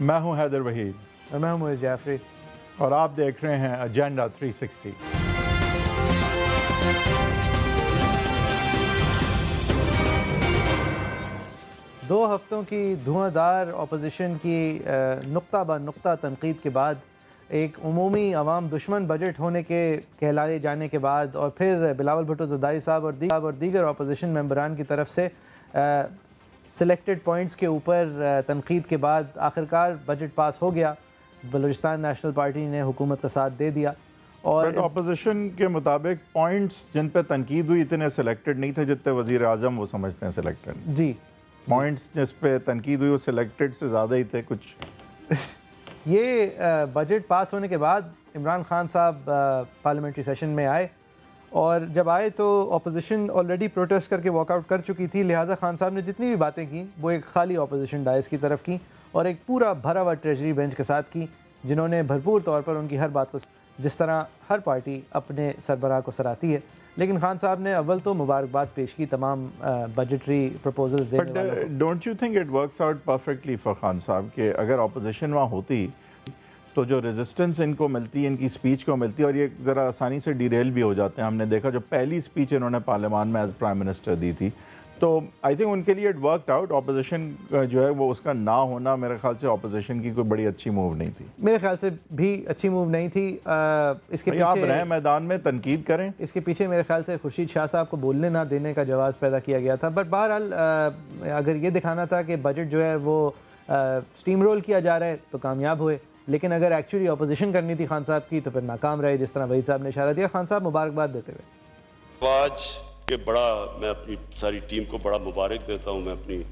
میں ہوں حیدر وحید. اور میں ہوں مویز جعفری. اور آپ دیکھ رہے ہیں ایجنڈا 360 دو ہفتوں کی دھواں دار اپوزیشن کی نقطہ بہ نقطہ تنقید کے بعد ایک عمومی عوام دشمن بجٹ ہونے کے کہلائے جانے کے بعد اور پھر بلاول بھٹو زداری صاحب اور دیگر اپوزیشن ممبران کی طرف سے سلیکٹڈ پوائنٹس کے اوپر تنقید کے بعد آخرکار بجٹ پاس ہو گیا۔ بلوچستان نیشنل پارٹی نے حکومت کا ساتھ دے دیا۔ اور اپوزیشن کے مطابق پوائنٹس جن پہ تنقید ہوئی اتنے سلیکٹڈ نہیں تھے جتنے وزیر اعظم وہ سمجھتے ہیں سلیکٹڈ جی۔ پوائنٹس جس پہ تنقید ہوئی وہ سلیکٹڈ سے زیادہ ہی تھے کچھ۔ یہ بجٹ پاس ہونے کے بعد عمران خان صاحب پارلیمنٹری سیشن میں آئے۔ اور جب آئے تو اپوزیشن آلریڈی پروٹیسٹ کر کے واک آؤٹ کر چکی تھی۔ لہٰذا خان صاحب نے جتنی بھی باتیں کی وہ ایک خالی اپوزیشن ڈائز کی طرف کی اور ایک پورا بھرا ہوا ٹریجری بینچ کے ساتھ کی جنہوں نے بھرپور طور پر ان کی ہر بات کو جس طرح ہر پارٹی اپنے سربراہ کو سراتی ہے۔ لیکن خان صاحب نے اول تو مبارکباد پیش کی تمام budgetary proposal don't you think it works out perfectly for Khan sahab کہ اگر اپوزیشن وہاں ہوتی تو جو ریزسٹنس ان کو ملتی ہے ان کی سپیچ کو ملتی ہے اور یہ ذرا آسانی سے ڈیریل بھی ہو جاتے ہیں۔ ہم نے دیکھا جو پہلی سپیچ انہوں نے پارلیمان میں ایز پرائم منسٹر دی تھی۔ تو آئی تھنک ان کے لیے اٹ ورکڈ آؤٹ اپوزیشن جو ہے وہ اس کا نہ ہونا میرے خیال سے اپوزیشن کی کوئی بڑی اچھی موو نہیں تھی۔ میرے خیال سے بھی اچھی موو نہیں تھی۔ اس کے پیچھے آپ رہے میدان میں تنقید کریں۔ اس کے پیچھے میرے خیال سے خورشید شاہ صاحب کو بولنے نہ دینے کا جواز پیدا کیا گیا تھا۔ بٹ بہرحال اگر یہ دکھانا تھا کہ بجٹ جو ہے وہ سٹیم رول کیا جا رہا ہے تو کامیاب ہوئے۔ لیکن اگر ایکچولی اپوزیشن کرنی تھی خان صاحب کی، تو پھر ناکام رہے، جس طرح وحید صاحب نے اشارہ دیا۔ خان صاحب، مبارکباد دیتے ہوئے۔ آج کہ بڑا، میں اپنی ساری ٹیم کو بڑا مبارک دیتا ہوں۔ میں اپنی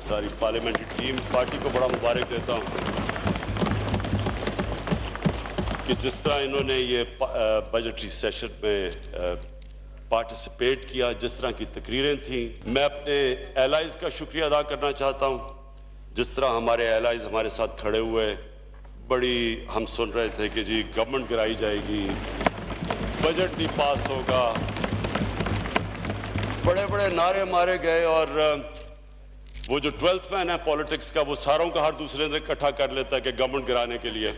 ساری پارلیمنٹری ٹیم، پارٹی کو بڑا مبارک دیتا ہوں۔ کہ جس طرح انہوں نے یہ بجٹری سیشن میں پارٹیسپیٹ کیا، جس طرح کی تقریریں تھیں۔ میں اپنے ایلائز کا شکریہ ادا کرنا چاہتا ہوں۔ جس طرح ہمارے ایلائز ہمارے ساتھ کھڑے ہوئے بڑی ہم سن رہے تھے کہ جی گورنمنٹ گرائی جائے گی بجٹ نہیں پاس ہوگا۔ بڑے بڑے نعرے مارے گئے اور وہ جو ٹویلتھ مین ہے پولیٹکس کا، وہ ساروں کا ہر دوسرے نے اکٹھا کر لیتا ہے کہ گورنمنٹ گرانے کے لیے۔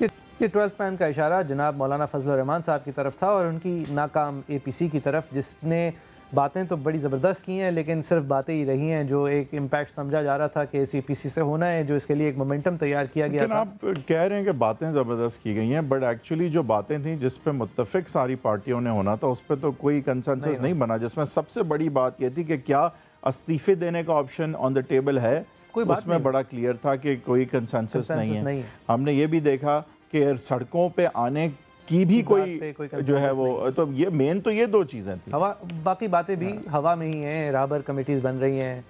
یہ ٹویلتھ مین کا اشارہ جناب مولانا فضل الرحمان صاحب کی طرف تھا اور ان کی ناکام اے پی سی کی طرف، جس نے باتیں تو بڑی زبردست کی ہیں لیکن صرف باتیں ہی رہی ہیں جو ایک امپیکٹ سمجھا جا رہا تھا کہ سی پی سی سے ہونا ہے جو اس کے لیے ایک مومنٹم تیار کیا گیا تھا۔ آپ کہہ رہے ہیں کہ باتیں زبردست کی گئی ہیں بٹ ایکچولی جو باتیں تھیں جس پہ متفق ساری پارٹیوں نے ہونا تھا اس پہ تو کوئی کنسنسس نہیں بنا جس میں سب سے بڑی بات یہ تھی کہ کیا استعفے دینے کا آپشن آن دا ٹیبل ہے۔ اس میں بڑا کلیئر تھا کہ کوئی کنسنسس نہیں ہے۔ ہم نے یہ بھی دیکھا کہ سڑکوں پہ آنے کی بھی کوئی جو ہے وہ تو یہ مین تو یہ دو چیزیں تھیں۔ باقی باتیں بھی ہوا میں ہی ہیں رابر کمیٹیز بن رہی ہیں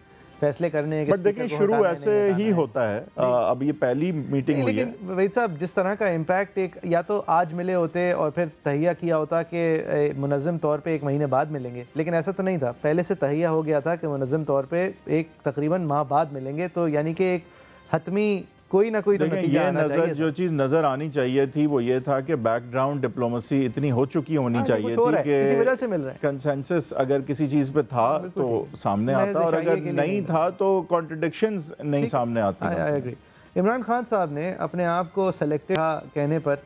فیصلے کرنے بٹ دیکھیں شروع ایسے ہی ہوتا ہے۔ اب یہ پہلی میٹنگ ہوئی ہے۔ لیکن وحید صاحب جس طرح کا امپیکٹ ایک یا تو آج ملے ہوتے اور پھر تہیہ کیا ہوتا کہ منظم طور پہ ایک مہینے بعد ملیں گے۔ لیکن ایسا تو نہیں تھا۔ پہلے سے تہیہ ہو گیا تھا کہ منظم طور پہ ایک تقریباً ماہ بعد ملیں گے۔ تو یعنی کہ ایک حتمی کوئی نہ کوئی یہ نظر جو چیز نظر آنی چاہیے تھی وہ یہ تھا کہ بیک گراؤنڈ ڈپلومسی اتنی ہو چکی ہونی چاہیے تھی کہ کنسنسس اگر کسی چیز پہ تھا تو سامنے آتا اور اگر نہیں تھا۔ تو کانٹرڈکشنز نہیں سامنے آتی عمران خان صاحب نے اپنے آپ کو سلیکٹڈ کہنے پر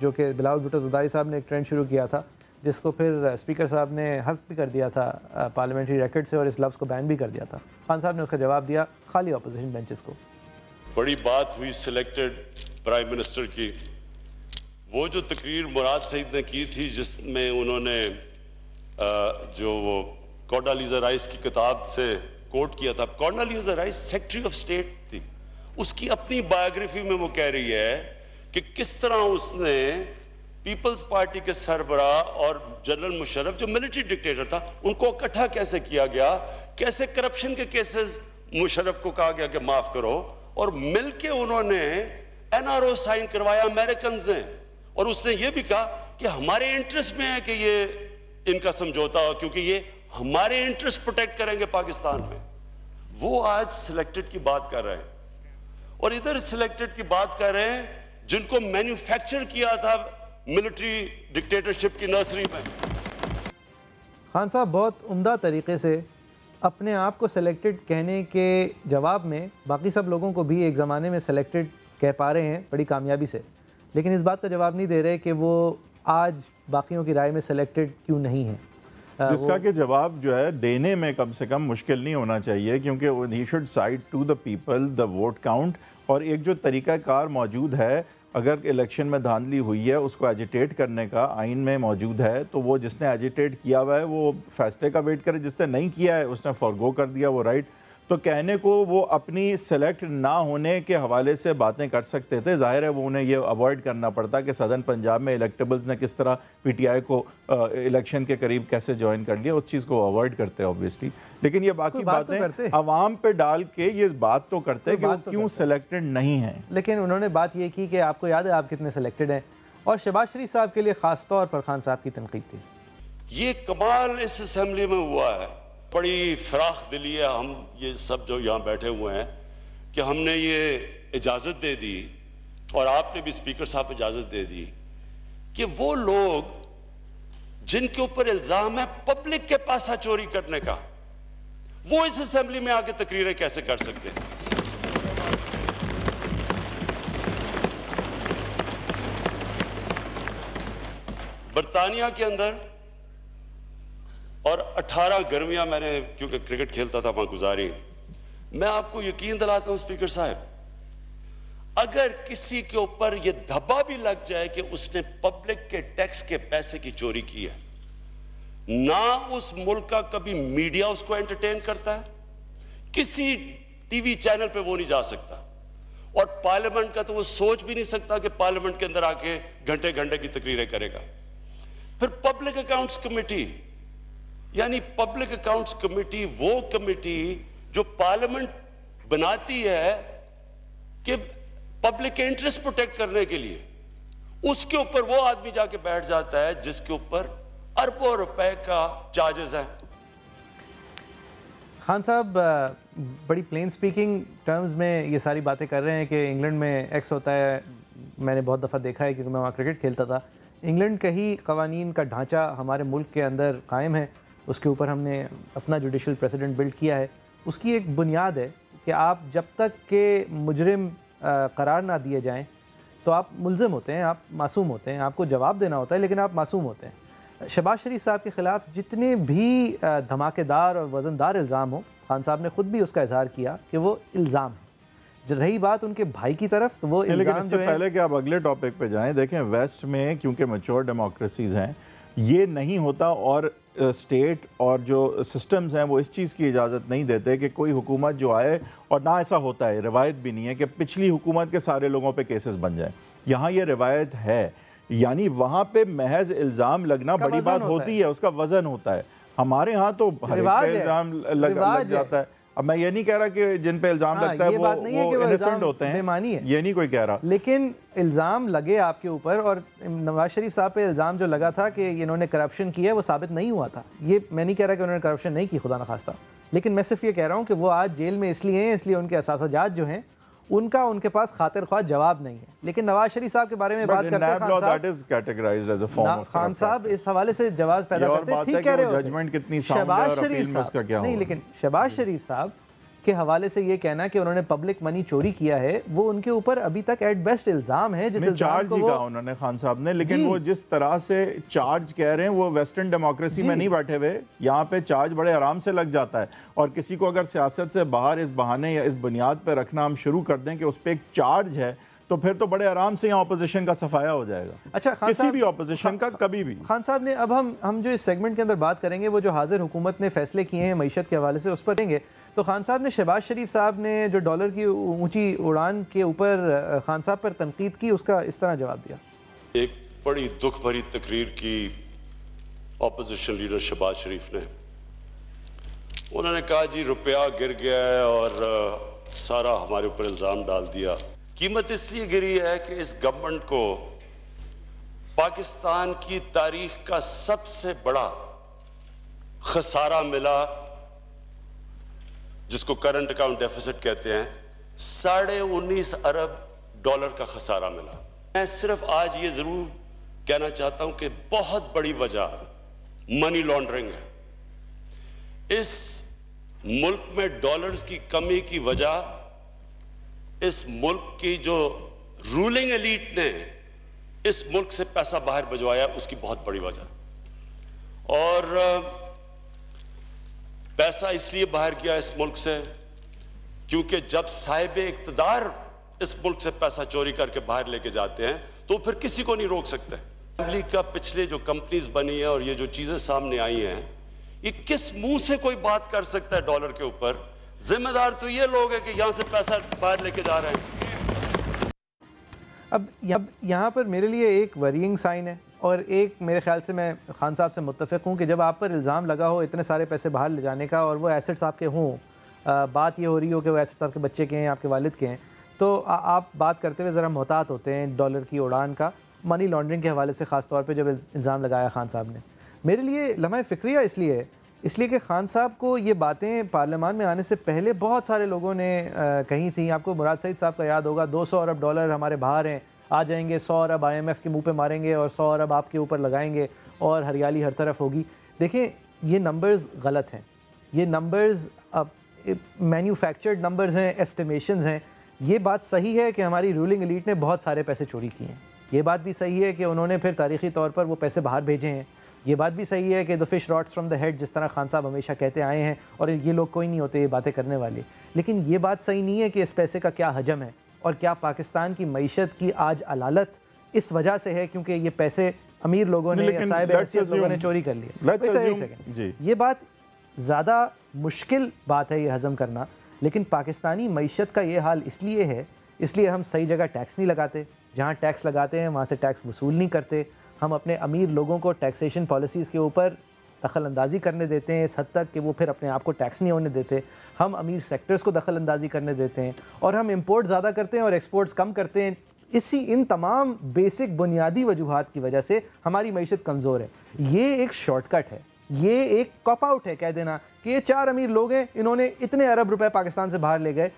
جو کہ بلاول بھٹو زداری صاحب نے ایک ٹرینڈ شروع کیا تھا جس کو پھر اسپیکر صاحب نے حذف بھی کر دیا تھا پارلیمنٹری ریکڈ سے اور اس لفظ کو بین بھی کر دیا تھا۔ خان صاحب نے اس کا جواب دیا خالی اپوزیشن بینچز کو۔ بڑی بات ہوئی سلیکٹڈ پرائم منسٹر کی۔ وہ جو تقریر مراد سعید نے کی تھی، جس میں انہوں نے جو وہ کوڈا لیزا رائس کی کتاب سے کوٹ کیا تھا۔ Condoleezza Rice secretary of state تھی۔ اس کی اپنی بایوگرافی میں وہ کہہ رہی ہے کہ کس طرح اس نے پیپلز پارٹی کے سربراہ اور جنرل مشرف جو ملٹری ڈکٹیٹر تھا، ان کو اکٹھا کیسے کیا گیا؟ کیسے کرپشن کے کیسز مشرف کو کہا گیا کہ معاف کرو؟ اور مل کے انہوں نے این آر او سائن کروایا امریکنز نے۔ اور اس نے یہ بھی کہا کہ ہمارے انٹرسٹ میں ہے کہ یہ ان کا سمجھوتا ہو، کیونکہ یہ ہمارے انٹرسٹ پروٹیکٹ کریں گے پاکستان میں۔ وہ آج سلیکٹڈ کی بات کر رہے ہیں۔ اور ادھر سلیکٹڈ کی بات کر رہے ہیں، جن کو مینوفیکچر کیا تھا ملٹری ڈکٹیٹرشپ کی نرسری میں۔ خان صاحب، بہت عمدہ طریقے سے اپنے آپ کو سلیکٹڈ کہنے کے جواب میں باقی سب لوگوں کو بھی ایک زمانے میں سلیکٹڈ کہہ پا رہے ہیں بڑی کامیابی سے۔ لیکن اس بات کا جواب نہیں دے رہے کہ وہ آج باقیوں کی رائے میں سلیکٹڈ کیوں نہیں ہیں۔ جس کا کہ جواب جو ہے دینے میں کم سے کم مشکل نہیں ہونا چاہیے کیونکہ he should side to the people the vote count اور ایک جو طریقہ کار موجود ہے اگر الیکشن میں دھاندلی ہوئی ہے، اس کو ایجیٹیٹ کرنے کا آئین میں موجود ہے، تو وہ جس نے ایجیٹیٹ کیا ہوا ہے، وہ فیصلے کا ویٹ کرے، جس نے نہیں کیا ہے، اس نے فارگو کر دیا، وہ رائٹ تو کہنے کو وہ اپنی سلیکٹ نہ ہونے کے حوالے سے باتیں کر سکتے تھے۔ ظاہر ہے وہ انہیں یہ اوائڈ کرنا پڑتا کہ سدن پنجاب میں الیکٹیبلز نے کس طرح پی ٹی آئی کو الیکشن کے قریب کیسے جوائن کر لیا اس چیز کو اوائڈ کرتے ہیں اوبیسلی لیکن یہ باقی باتیں عوام پہ ڈال کے یہ بات تو کرتے کہ وہ کیوں سلیکٹڈ نہیں ہیں۔ لیکن انہوں نے بات یہ کی کہ آپ کو یاد ہے آپ کتنے سلیکٹڈ ہیں۔ اور شہباز شریف صاحب کے لیے خاص طور پر خان صاحب کی تنقید تھی۔ یہ کمال اس اسمبلی میں ہوا ہے۔ بڑی فراخ دلی ہے، ہم یہ سب جو یہاں بیٹھے ہوئے ہیں کہ ہم نے یہ اجازت دے دی اور آپ نے بھی اسپیکر صاحب اجازت دے دی کہ وہ لوگ جن کے اوپر الزام ہے پبلک کے پاسا چوری کرنے کا، وہ اس اسمبلی میں آگے تقریریں کیسے کر سکتے ہیں؟ برطانیہ کے اندر اور اٹھارہ گرمیاں میں نے کیونکہ کرکٹ کھیلتا تھا وہاں گزاری، میں آپ کو یقین دلاتا ہوں سپیکر صاحب، اگر کسی کے اوپر یہ دھبا بھی لگ جائے کہ اس نے پبلک کے ٹیکس کے پیسے کی چوری کی ہے، نہ اس ملک کا کبھی میڈیا اس کو انٹرٹین کرتا ہے، کسی ٹی وی چینل پہ وہ نہیں جا سکتا، اور پارلیمنٹ کا تو وہ سوچ بھی نہیں سکتا کہ پارلیمنٹ کے اندر آ کے گھنٹے گھنٹے کی تقریریں کرے گا۔ پھر پبلک اکاؤنٹس کمیٹی یعنی پبلک اکاؤنٹس کمیٹی وہ کمیٹی جو پارلیمنٹ بناتی ہے کہ پبلک کے انٹرسٹ پروٹیکٹ کرنے کے لیے۔ اس کے اوپر وہ آدمی جا کے بیٹھ جاتا ہے جس کے اوپر اربوں روپے کا چارجز ہیں۔ خان صاحب بڑی پلین سپیکنگ ٹرمز میں یہ ساری باتیں کر رہے ہیں کہ انگلینڈ میں ایکس ہوتا ہے۔ میں نے بہت دفعہ دیکھا ہے کیونکہ میں وہاں کرکٹ کھیلتا تھا۔ انگلینڈ کا ہی قوانین کا ڈھانچہ ہمارے ملک کے اندر قائم ہے۔ اس کے اوپر ہم نے اپنا جوڈیشل پریسیڈنٹ بلڈ کیا ہے۔ اس کی ایک بنیاد ہے کہ آپ جب تک کہ مجرم قرار نہ دیے جائیں تو آپ ملزم ہوتے ہیں آپ معصوم ہوتے ہیں آپ کو جواب دینا ہوتا ہے لیکن آپ معصوم ہوتے ہیں۔ شہباز شریف صاحب کے خلاف جتنے بھی دھماکے دار اور وزن دار الزام ہوں خان صاحب نے خود بھی اس کا اظہار کیا کہ وہ الزام ہے رہی بات ان کے بھائی کی طرف تو وہ لیکن اس سے پہلے کہ آپ اگلے ٹاپک پہ جائیں دیکھیں ویسٹ میں کیونکہ میچور ڈیموکریسیز ہیں یہ نہیں ہوتا اور اسٹیٹ اور جو سسٹمز ہیں وہ اس چیز کی اجازت نہیں دیتے کہ کوئی حکومت جو آئے اور نہ ایسا ہوتا ہے روایت بھی نہیں ہے کہ پچھلی حکومت کے سارے لوگوں پہ کیسز بن جائیں۔ یہاں یہ روایت ہے یعنی وہاں پہ محض الزام لگنا بڑی بات ہوتی ہے۔ اس کا وزن ہوتا ہے۔ ہمارے ہاں تو ہر ایک الزام لگ جاتا ہے۔ اب میں یہ نہیں کہہ رہا کہ جن پہ الزام ہاں، لگتا ہے وہ انسنٹ ہوتے ہیں۔ یہ نہیں کوئی کہہ رہا۔ لیکن الزام لگے آپ کے اوپر اور نواز شریف صاحب پہ الزام جو لگا تھا کہ انہوں نے کرپشن کیا ہے وہ ثابت نہیں ہوا تھا۔ یہ میں نہیں کہہ رہا کہ انہوں نے کرپشن نہیں کی خدا نخواستہ۔ لیکن میں صرف یہ کہہ رہا ہوں کہ وہ آج جیل میں اس لیے ہیں اس لیے ان کے اساسہ جات جو ہیں ان کا ان کے پاس خاطر خواہ جواب نہیں ہے۔ لیکن نواز شریف صاحب کے بارے میں بات کرتے ہیں خان صاحب اس حوالے سے جواز پیدا کرتے ہیں۔ ٹھیک کہہ رہے ہو۔ شہباز شریف صاحب۔ نہیں لیکن شہباز شریف صاحب کے حوالے سے یہ کہنا کہ انہوں نے پبلک منی چوری کیا ہے وہ ان کے اوپر ابھی تک ایٹ بیسٹ الزام ہے جس چارج ہی کہا انہوں نے خان صاحب نے لیکن جی۔ وہ جس طرح سے چارج کہہ رہے ہیں وہ ویسٹرن ڈیموکریسی میں جی۔ نہیں بیٹھے ہوئے یہاں پہ چارج بڑے آرام سے لگ جاتا ہے اور کسی کو اگر سیاست سے باہر اس بہانے یا اس بنیاد پہ رکھنا ہم شروع کر دیں کہ اس پہ ایک چارج ہے تو پھر تو بڑے آرام سے یہاں اپوزیشن کا صفایا ہو جائے گا اچھا کسی بھی اپوزیشن کا کبھی بھی خان صاحب نے اب ہم ہم جو اس سیگمنٹ کے اندر بات کریں گے وہ جو حاضر حکومت نے فیصلے کیے ہیں معیشت کے حوالے سے اس پر دیں گے تو خان صاحب نے شہباز شریف صاحب نے جو ڈالر کی اونچی اڑان کے اوپر خان صاحب پر تنقید کی، اس کا اس طرح جواب دیا۔ ایک بڑی دکھ بھری تقریر کی اپوزیشن لیڈر شہباز شریف نے۔ انہوں نے کہا جی روپیہ گر گیا ہے اور سارا ہمارے اوپر الزام ڈال دیا۔ قیمت اس لیے گری ہے کہ اس گورنمنٹ کو پاکستان کی تاریخ کا سب سے بڑا خسارہ ملا۔ جس کو کرنٹ اکاؤنٹ ڈیفیسٹ کہتے ہیں، ساڑھے انیس ارب ڈالر کا خسارہ ملا۔ میں صرف آج یہ ضرور کہنا چاہتا ہوں کہ بہت بڑی وجہ منی لانڈرنگ ہے۔ اس ملک میں ڈالرز کی کمی کی وجہ، اس ملک کی جو رولنگ ایلیٹ نے اس ملک سے پیسہ باہر بجوایا اس کی بہت بڑی وجہ۔ اور پیسہ اس لیے باہر کیا اس ملک سے کیونکہ جب صاحب اقتدار اس ملک سے پیسہ چوری کر کے باہر لے کے جاتے ہیں تو پھر کسی کو نہیں روک سکتے۔ فیملی کا پچھلے جو کمپنیز بنی ہیں اور یہ جو چیزیں سامنے آئی ہیں، یہ کس منہ سے کوئی بات کر سکتا ہے ڈالر کے اوپر؟ ذمہ دار تو یہ لوگ ہیں کہ یہاں سے پیسہ باہر لے کے جا رہے ہیں۔ اب یہاں پر میرے لیے ایک ورینگ سائن ہے۔ اور ایک میرے خیال سے میں خان صاحب سے متفق ہوں کہ جب آپ پر الزام لگا ہو اتنے سارے پیسے باہر لے جانے کا اور وہ ایسٹس آپ کے ہوں بات یہ ہو رہی ہو کہ وہ ایسٹس آپ کے بچے کے ہیں، آپ کے والد کے ہیں، تو آپ بات کرتے ہوئے ذرا محتاط ہوتے ہیں ڈالر کی اڑان کا منی لانڈرنگ کے حوالے سے خاص طور پہ جب الزام لگایا خان صاحب نے۔ میرے لیے لمحہ فکریہ اس لیے اس لیے کہ خان صاحب کو یہ باتیں پارلیمان میں آنے سے پہلے بہت سارے لوگوں نے کہیں تھیں۔ آپ کو مراد سعید صاحب کا یاد ہوگا، دو سو ارب ڈالر ہمارے باہر ہیں آ جائیں گے، سو ارب آئی ایم ایف کے منہ پہ ماریں گے اور سو ارب آپ کے اوپر لگائیں گے اور ہریالی ہر طرف ہوگی۔ دیکھیں، یہ نمبرز غلط ہیں۔ یہ نمبرز مینوفیکچرڈ نمبرز ہیں ایسٹیمیشنز ہیں۔ یہ بات صحیح ہے کہ ہماری رولنگ ایلیٹ نے بہت سارے پیسے چوری کیے ہیں۔ یہ بات بھی صحیح ہے کہ انہوں نے پھر تاریخی طور پر وہ پیسے باہر بھیجے ہیں۔ یہ بات بھی صحیح ہے کہ the fish rots from the head جس طرح خان صاحب ہمیشہ کہتے آئے ہیں، اور یہ لوگ کوئی نہیں ہوتے یہ باتیں کرنے والے۔ لیکن یہ بات صحیح نہیں ہے کہ اس پیسے کا کیا حجم ہے۔ اور کیا پاکستان کی معیشت کی آج علالت اس وجہ سے ہے کیونکہ یہ پیسے امیر لوگوں نے صاحب لوگوں نے چوری کر لیے۔ جی۔ یہ بات زیادہ مشکل بات ہے یہ ہضم کرنا لیکن پاکستانی معیشت کا یہ حال اس لیے ہے اس لیے ہم صحیح جگہ ٹیکس نہیں لگاتے۔ جہاں ٹیکس لگاتے ہیں وہاں سے ٹیکس وصول نہیں کرتے۔ ہم اپنے امیر لوگوں کو ٹیکسیشن پالیسیز کے اوپر دخل اندازی کرنے دیتے ہیں، اس حد تک کہ وہ پھر اپنے آپ کو ٹیکس نہیں ہونے دیتے۔ ہم امیر سیکٹرز کو دخل اندازی کرنے دیتے ہیں اور ہم امپورٹ زیادہ کرتے ہیں اور ایکسپورٹس کم کرتے ہیں۔ اسی ان تمام بیسک بنیادی وجوہات کی وجہ سے ہماری معیشت کمزور ہے۔ یہ ایک شارٹ کٹ ہے۔ یہ ایک کاپ آؤٹ ہے، کہہ دینا کہ یہ چار امیر لوگ ہیں، انہوں نے اتنے ارب روپے پاکستان سے باہر لے گئے۔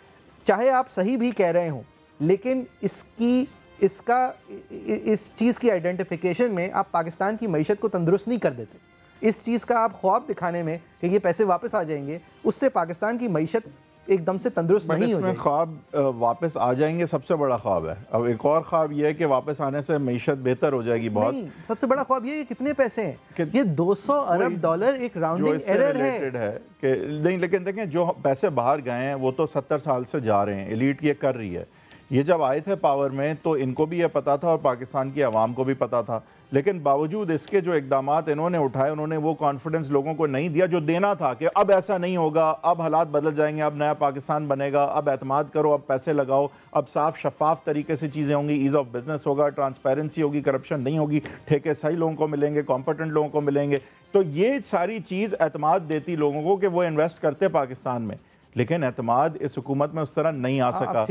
چاہے آپ صحیح بھی کہہ رہے ہوں، لیکن اس کی، اس کا، اس چیز کی آئیڈینٹیفیکیشن میں آپ پاکستان کی معیشت کو تندرست نہیں کر دیتے۔ اس چیز کا آپ خواب دکھانے میں کہ یہ پیسے واپس آ جائیں گے اس سے پاکستان کی معیشت ایک دم سے تندرست نہیں ہو جائے خواب واپس آ جائیں گے سب سے بڑا خواب ہے۔ اب ایک اور خواب یہ ہے کہ واپس آنے سے معیشت بہتر ہو جائے گی بہت۔ سب سے بڑا خواب یہ ہے کہ کتنے پیسے ہیں۔ یہ دو سو ارب ڈالر ایک راؤنڈنگ ایرر ہے۔ کہ نہیں لیکن دیکھیں جو پیسے باہر گئے ہیں وہ تو ستر سال سے جا رہے ہیں۔ ایلیٹ یہ کر رہی ہے۔ یہ جب آئے تھے پاور میں تو ان کو بھی یہ پتا تھا اور پاکستان کی عوام کو بھی پتا تھا۔ لیکن باوجود اس کے جو اقدامات انہوں نے اٹھائے، انہوں نے وہ کانفیڈنس لوگوں کو نہیں دیا جو دینا تھا کہ اب ایسا نہیں ہوگا، اب حالات بدل جائیں گے، اب نیا پاکستان بنے گا، اب اعتماد کرو، اب پیسے لگاؤ، اب صاف شفاف طریقے سے چیزیں ہوں گی ایز آف بزنس ہوگا ٹرانسپیرنسی ہوگی کرپشن نہیں ہوگی، ٹھیکے صحیح لوگوں کو ملیں گے کمپٹنٹ لوگوں کو ملیں گے۔ تو یہ ساری چیز اعتماد دیتی لوگوں کو کہ وہ انویسٹ کرتے پاکستان میں۔ لیکن اعتماد اس حکومت میں اس طرح نہیں آ سکا۔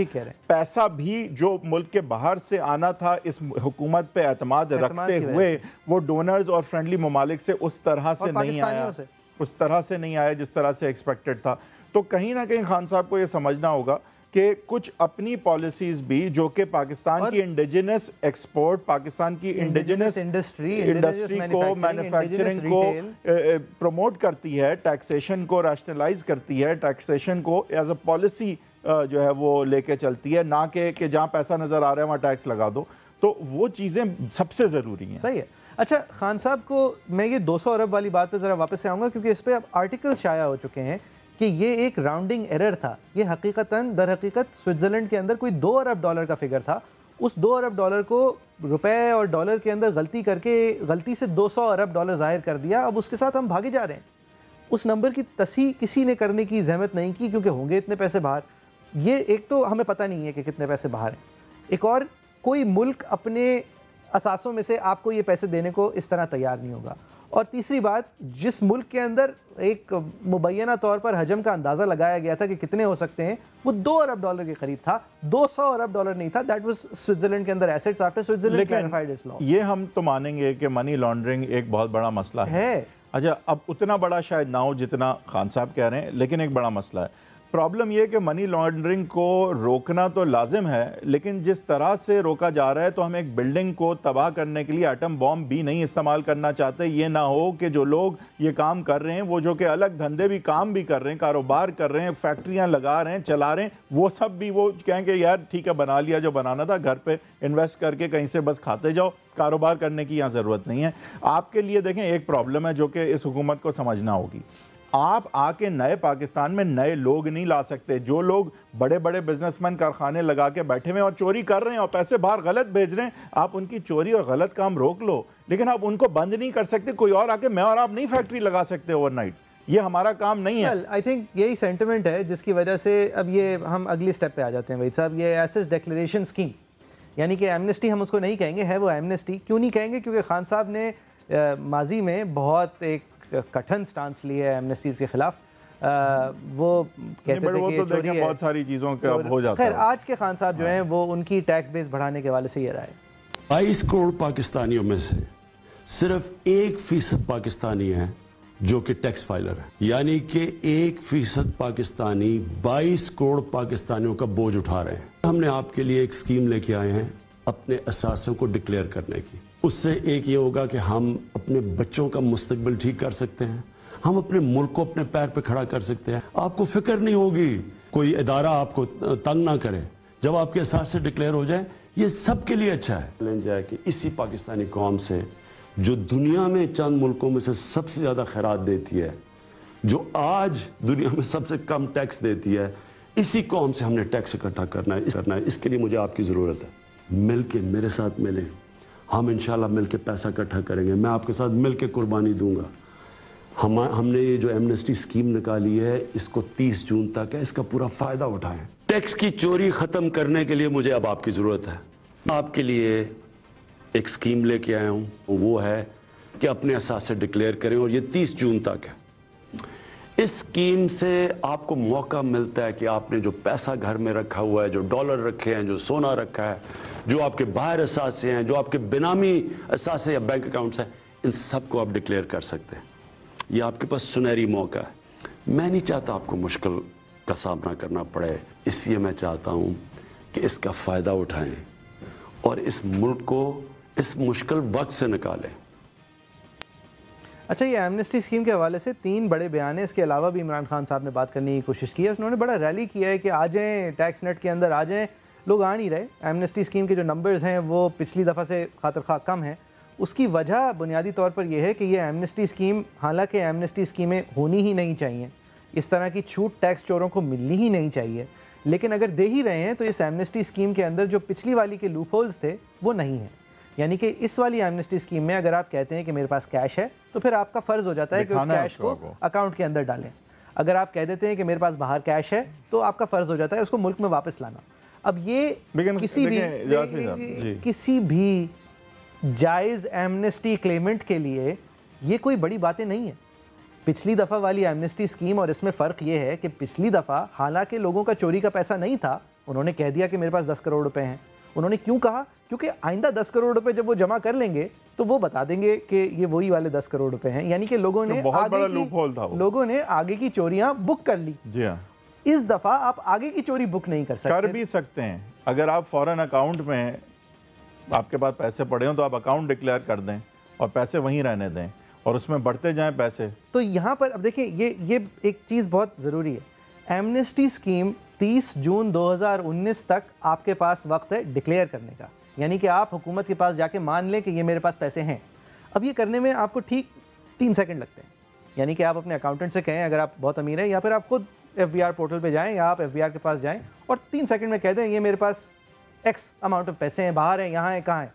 پیسہ بھی جو ملک کے باہر سے آنا تھا اس حکومت پہ اعتماد رکھتے ہوئے وہ ڈونرز اور فرینڈلی ممالک سے اس طرح سے نہیں آیا۔ اس طرح سے نہیں آیا جس طرح سے ایکسپیکٹڈ تھا۔ تو کہیں نہ کہیں خان صاحب کو یہ سمجھنا ہوگا کہ کچھ اپنی پالیسیز بھی جو کہ پاکستان کی انڈیجنس ایکسپورٹ پاکستان کی انڈیجنس انڈسٹری کو مینوفیکچرنگ کو پروموٹ کرتی ہے ٹیکسیشن کو ریشنلائز کرتی ہے ٹیکسیشن کو ایز اے پالیسی جو ہے وہ لے کے چلتی ہے نہ کہ جہاں پیسہ نظر آ رہا ہے وہاں ٹیکس لگا دو۔ تو وہ چیزیں سب سے ضروری ہیں۔ صحیح ہے۔ اچھا خان صاحب کو میں یہ دو سو ارب والی بات پہ ذرا واپس سے آؤں گا کیونکہ اس پہ اب آرٹیکل شائع ہو چکے ہیں۔ کہ یہ ایک راؤنڈنگ ایرر تھا۔ یہ حقیقتاً در حقیقت سوئٹزرلینڈ کے اندر کوئی دو ارب ڈالر کا فگر تھا۔ اس دو ارب ڈالر کو روپے اور ڈالر کے اندر غلطی کر کے غلطی سے دو سو ارب ڈالر ظاہر کر دیا۔ اب اس کے ساتھ ہم بھاگے جا رہے ہیں۔ اس نمبر کی تصحیح کسی نے کرنے کی زحمت نہیں کی کیونکہ ہوں گے اتنے پیسے باہر۔ یہ ایک تو ہمیں پتہ نہیں ہے کہ کتنے پیسے باہر ہیں۔ ایک اور، کوئی ملک اپنے اثاثوں میں سے آپ کو یہ پیسے دینے کو اس طرح تیار نہیں ہوگا۔ اور تیسری بات جس ملک کے اندر ایک مبینہ طور پر حجم کا اندازہ لگایا گیا تھا کہ کتنے ہو سکتے ہیں وہ دو ارب ڈالر کے قریب تھا دو سو ارب ڈالر نہیں تھا دیٹ واز سوئٹزرلینڈ کے اندر ایسٹس آفٹر سوئٹزرلینڈ اس لاء یہ ہم تو مانیں گے کہ منی لانڈرنگ ایک بہت بڑا مسئلہ ہے۔ اچھا اب اتنا بڑا شاید نہ ہو جتنا خان صاحب کہہ رہے ہیں لیکن ایک بڑا مسئلہ ہے۔ پرابلم یہ کہ منی لانڈرنگ کو روکنا تو لازم ہے، لیکن جس طرح سے روکا جا رہا ہے تو ہم ایک بلڈنگ کو تباہ کرنے کے لیے ایٹم بوم بھی نہیں استعمال کرنا چاہتے۔ یہ نہ ہو کہ جو لوگ یہ کام کر رہے ہیں، وہ جو کہ الگ دھندے بھی کام بھی کر رہے ہیں، کاروبار کر رہے ہیں فیکٹریاں لگا رہے ہیں، چلا رہے ہیں، وہ سب بھی وہ کہیں کہ یار ٹھیک ہے، بنا لیا جو بنانا تھا، گھر پہ انویسٹ کر کے کہیں سے بس کھاتے جاؤ۔ کاروبار کرنے کی یہاں ضرورت نہیں ہے۔ آپ کے لیے دیکھیں، ایک پرابلم ہے جو کہ اس حکومت کو سمجھنا ہوگی۔ آپ آ کے نئے پاکستان میں نئے لوگ نہیں لا سکتے۔ جو لوگ بڑے بڑے بزنس مین کارخانے لگا کے بیٹھے ہوئے اور چوری کر رہے ہیں اور پیسے باہر غلط بھیج رہے ہیں، آپ ان کی چوری اور غلط کام روک لو۔ لیکن آپ ان کو بند نہیں کر سکتے، کوئی اور آ کے میں اور آپ نہیں فیکٹری لگا سکتے اوور نائٹ یہ ہمارا کام نہیں ہے۔ آئی تھنک یہی سینٹیمنٹ ہے، جس کی وجہ سے اب یہ ہم اگلی سٹیپ پہ آ جاتے ہیں۔ بھائی صاحب، یہ ایسس ڈیکلریشن اسکیم یعنی کہ ایمنسٹی ہم اس کو نہیں کہیں گے، ہے وہ ایمنسٹی کیوں نہیں کہیں گے؟ کیونکہ خان صاحب نے ماضی میں بہت ایک کٹھن سٹانس لی ہے ایمنسٹیز کے خلاف وہ کہتے تھے کہ چوری ہے۔ بہت ساری چیزوں کے اب ہو جاتا ہے۔ خیر آج کے خان صاحب جو ہیں وہ ان کی ٹیکس بیس بڑھانے کے والے سے یہ رائے۔ بائیس کروڑ پاکستانیوں میں سے صرف ایک فیصد پاکستانی ہیں جو کہ ٹیکس فائلر ہے یعنی کہ ایک فیصد پاکستانی بائیس کروڑ پاکستانیوں کا بوجھ اٹھا رہے ہیں۔ ہم نے آپ کے لیے ایک سکیم لے کے آئے ہیں اپنے اساسوں کو ڈکلیئر کرنے کی۔ اس سے ایک یہ ہوگا کہ ہم اپنے بچوں کا مستقبل ٹھیک کر سکتے ہیں۔ ہم اپنے ملک کو اپنے پیر پہ کھڑا کر سکتے ہیں۔ آپ کو فکر نہیں ہوگی۔ کوئی ادارہ آپ کو تنگ نہ کرے۔ جب آپ کے احساس سے ڈکلیئر ہو جائے، یہ سب کے لیے اچھا ہے۔ کہ اسی پاکستانی قوم سے، جو دنیا میں چند ملکوں میں سے سب سے زیادہ خیرات دیتی ہے، جو آج دنیا میں سب سے کم ٹیکس دیتی ہے، اسی قوم سے ہم نے ٹیکس اکٹھا کرنا ہے۔ کرنا ہے۔ اس کے لیے مجھے آپ کی ضرورت ہے۔ مل کے میرے ساتھ ملیں۔ ہم انشاءاللہ مل کے پیسہ اکٹھا کریں گے۔ میں آپ کے ساتھ مل کے قربانی دوں گا۔ ہم ہم نے یہ جو ایمنسٹی سکیم نکالی ہے، اس کو تیس جون تک ہے، اس کا پورا فائدہ اٹھائیں۔ ٹیکس کی چوری ختم کرنے کے لیے مجھے اب آپ کی ضرورت ہے۔ آپ کے لیے ایک سکیم لے کے آیا ہوں۔ وہ ہے کہ اپنے اساس سے ڈکلیئر کریں اور یہ تیس جون تک ہے۔ اس سکیم سے آپ کو موقع ملتا ہے کہ آپ نے جو پیسہ گھر میں رکھا ہوا ہے، جو ڈالر رکھے ہیں، جو سونا رکھا ہے جو آپ کے باہر اثاثے ہیں، جو آپ کے بنامی اثاثے یا بینک اکاؤنٹس ہیں، ان سب کو آپ ڈکلیئر کر سکتے ہیں۔ یہ آپ کے پاس سنہری موقع ہے۔ میں نہیں چاہتا آپ کو مشکل کا سامنا کرنا پڑے، اس لیے میں چاہتا ہوں کہ اس کا فائدہ اٹھائیں اور اس ملک کو اس مشکل وقت سے نکالیں۔ اچھا یہ ایمنسٹی اسکیم کے حوالے سے تین بڑے بیان ہیں۔ اس کے علاوہ بھی عمران خان صاحب نے بات کرنے کی کوشش کی ہے۔ انہوں نے بڑا ریلی کیا ہے کہ آ جائیں ٹیکس نیٹ کے اندر آ جائیں۔ لوگ آ نہیں رہے۔ ایمنسٹی اسکیم کے جو نمبرز ہیں وہ پچھلی دفعہ سے خاطر خواہ کم ہیں۔ اس کی وجہ بنیادی طور پر یہ ہے کہ یہ ایمنسٹی اسکیم حالانکہ ایمنسٹی اسکیمیں ہونی ہی نہیں چاہیے۔ اس طرح کی چھوٹ ٹیکس چوروں کو ملنی ہی نہیں چاہیے۔ لیکن اگر دے ہی رہے ہیں تو اس ایمنسٹی اسکیم کے اندر جو پچھلی والی کے لوپ ہولز تھے وہ نہیں ہیں۔ یعنی کہ اس والی ایمنسٹی اسکیم میں اگر آپ کہتے ہیں کہ میرے پاس کیش ہے تو پھر آپ کا فرض ہو جاتا ہے کہ اس کیش کو اکاؤنٹ کے اندر ڈالیں۔ اگر آپ کہہ دیتے ہیں کہ میرے پاس باہر کیش ہے تو آپ کا فرض ہو جاتا ہے اس کو ملک میں واپس لانا۔ اب یہ کسی بھی جی۔ کسی بھی جائز ایمنسٹی کلیمنٹ کے لیے یہ کوئی بڑی باتیں نہیں ہیں۔ پچھلی دفعہ والی ایمنسٹی اسکیم اور اس میں فرق یہ ہے کہ پچھلی دفعہ حالانکہ لوگوں کا چوری کا پیسہ نہیں تھا انہوں نے کہہ دیا کہ میرے پاس دس کروڑ روپے ہیں۔ انہوں نے کیوں کہا؟ کیونکہ آئندہ دس کروڑ روپے جب وہ جمع کر لیں گے تو وہ بتا دیں گے کہ یہ وہی والے دس کروڑ روپے ہیں۔ یعنی کہ لوگوں نے لوگوں نے آگے کی چوریاں بک کر لی۔ جی ہاں۔ اس دفعہ آپ آگے کی چوری بک نہیں کر سکتے۔ کر بھی سکتے ہیں۔ اگر آپ فوراً اکاؤنٹ میں آپ کے پاس پیسے پڑے ہوں تو آپ اکاؤنٹ ڈکلیئر کر دیں اور پیسے وہیں رہنے دیں اور اس میں بڑھتے جائیں پیسے۔ تو یہاں پر اب دیکھیں یہ یہ ایک چیز بہت ضروری ہے۔ ایمنسٹی سکیم تیس جون دو ہزار انیس تک آپ کے پاس وقت ہے ڈکلیئر کرنے کا۔ یعنی کہ آپ حکومت کے پاس جا کے مان لیں کہ یہ میرے پاس پیسے ہیں۔ اب یہ کرنے میں آپ کو ٹھیک تین سیکنڈ لگتے ہیں۔ یعنی کہ آپ اپنے اکاؤنٹنٹ سے کہیں اگر آپ بہت امیر ہیں یا پھر آپ خود ایف بی آر پورٹل پہ جائیں یا آپ ایف بی آر کے پاس جائیں اور تین سیکنڈ میں کہہ دیں یہ میرے پاس ایکس اماؤنٹ آف پیسے ہیں، باہر ہیں، یہاں ہیں، کہاں ہیں۔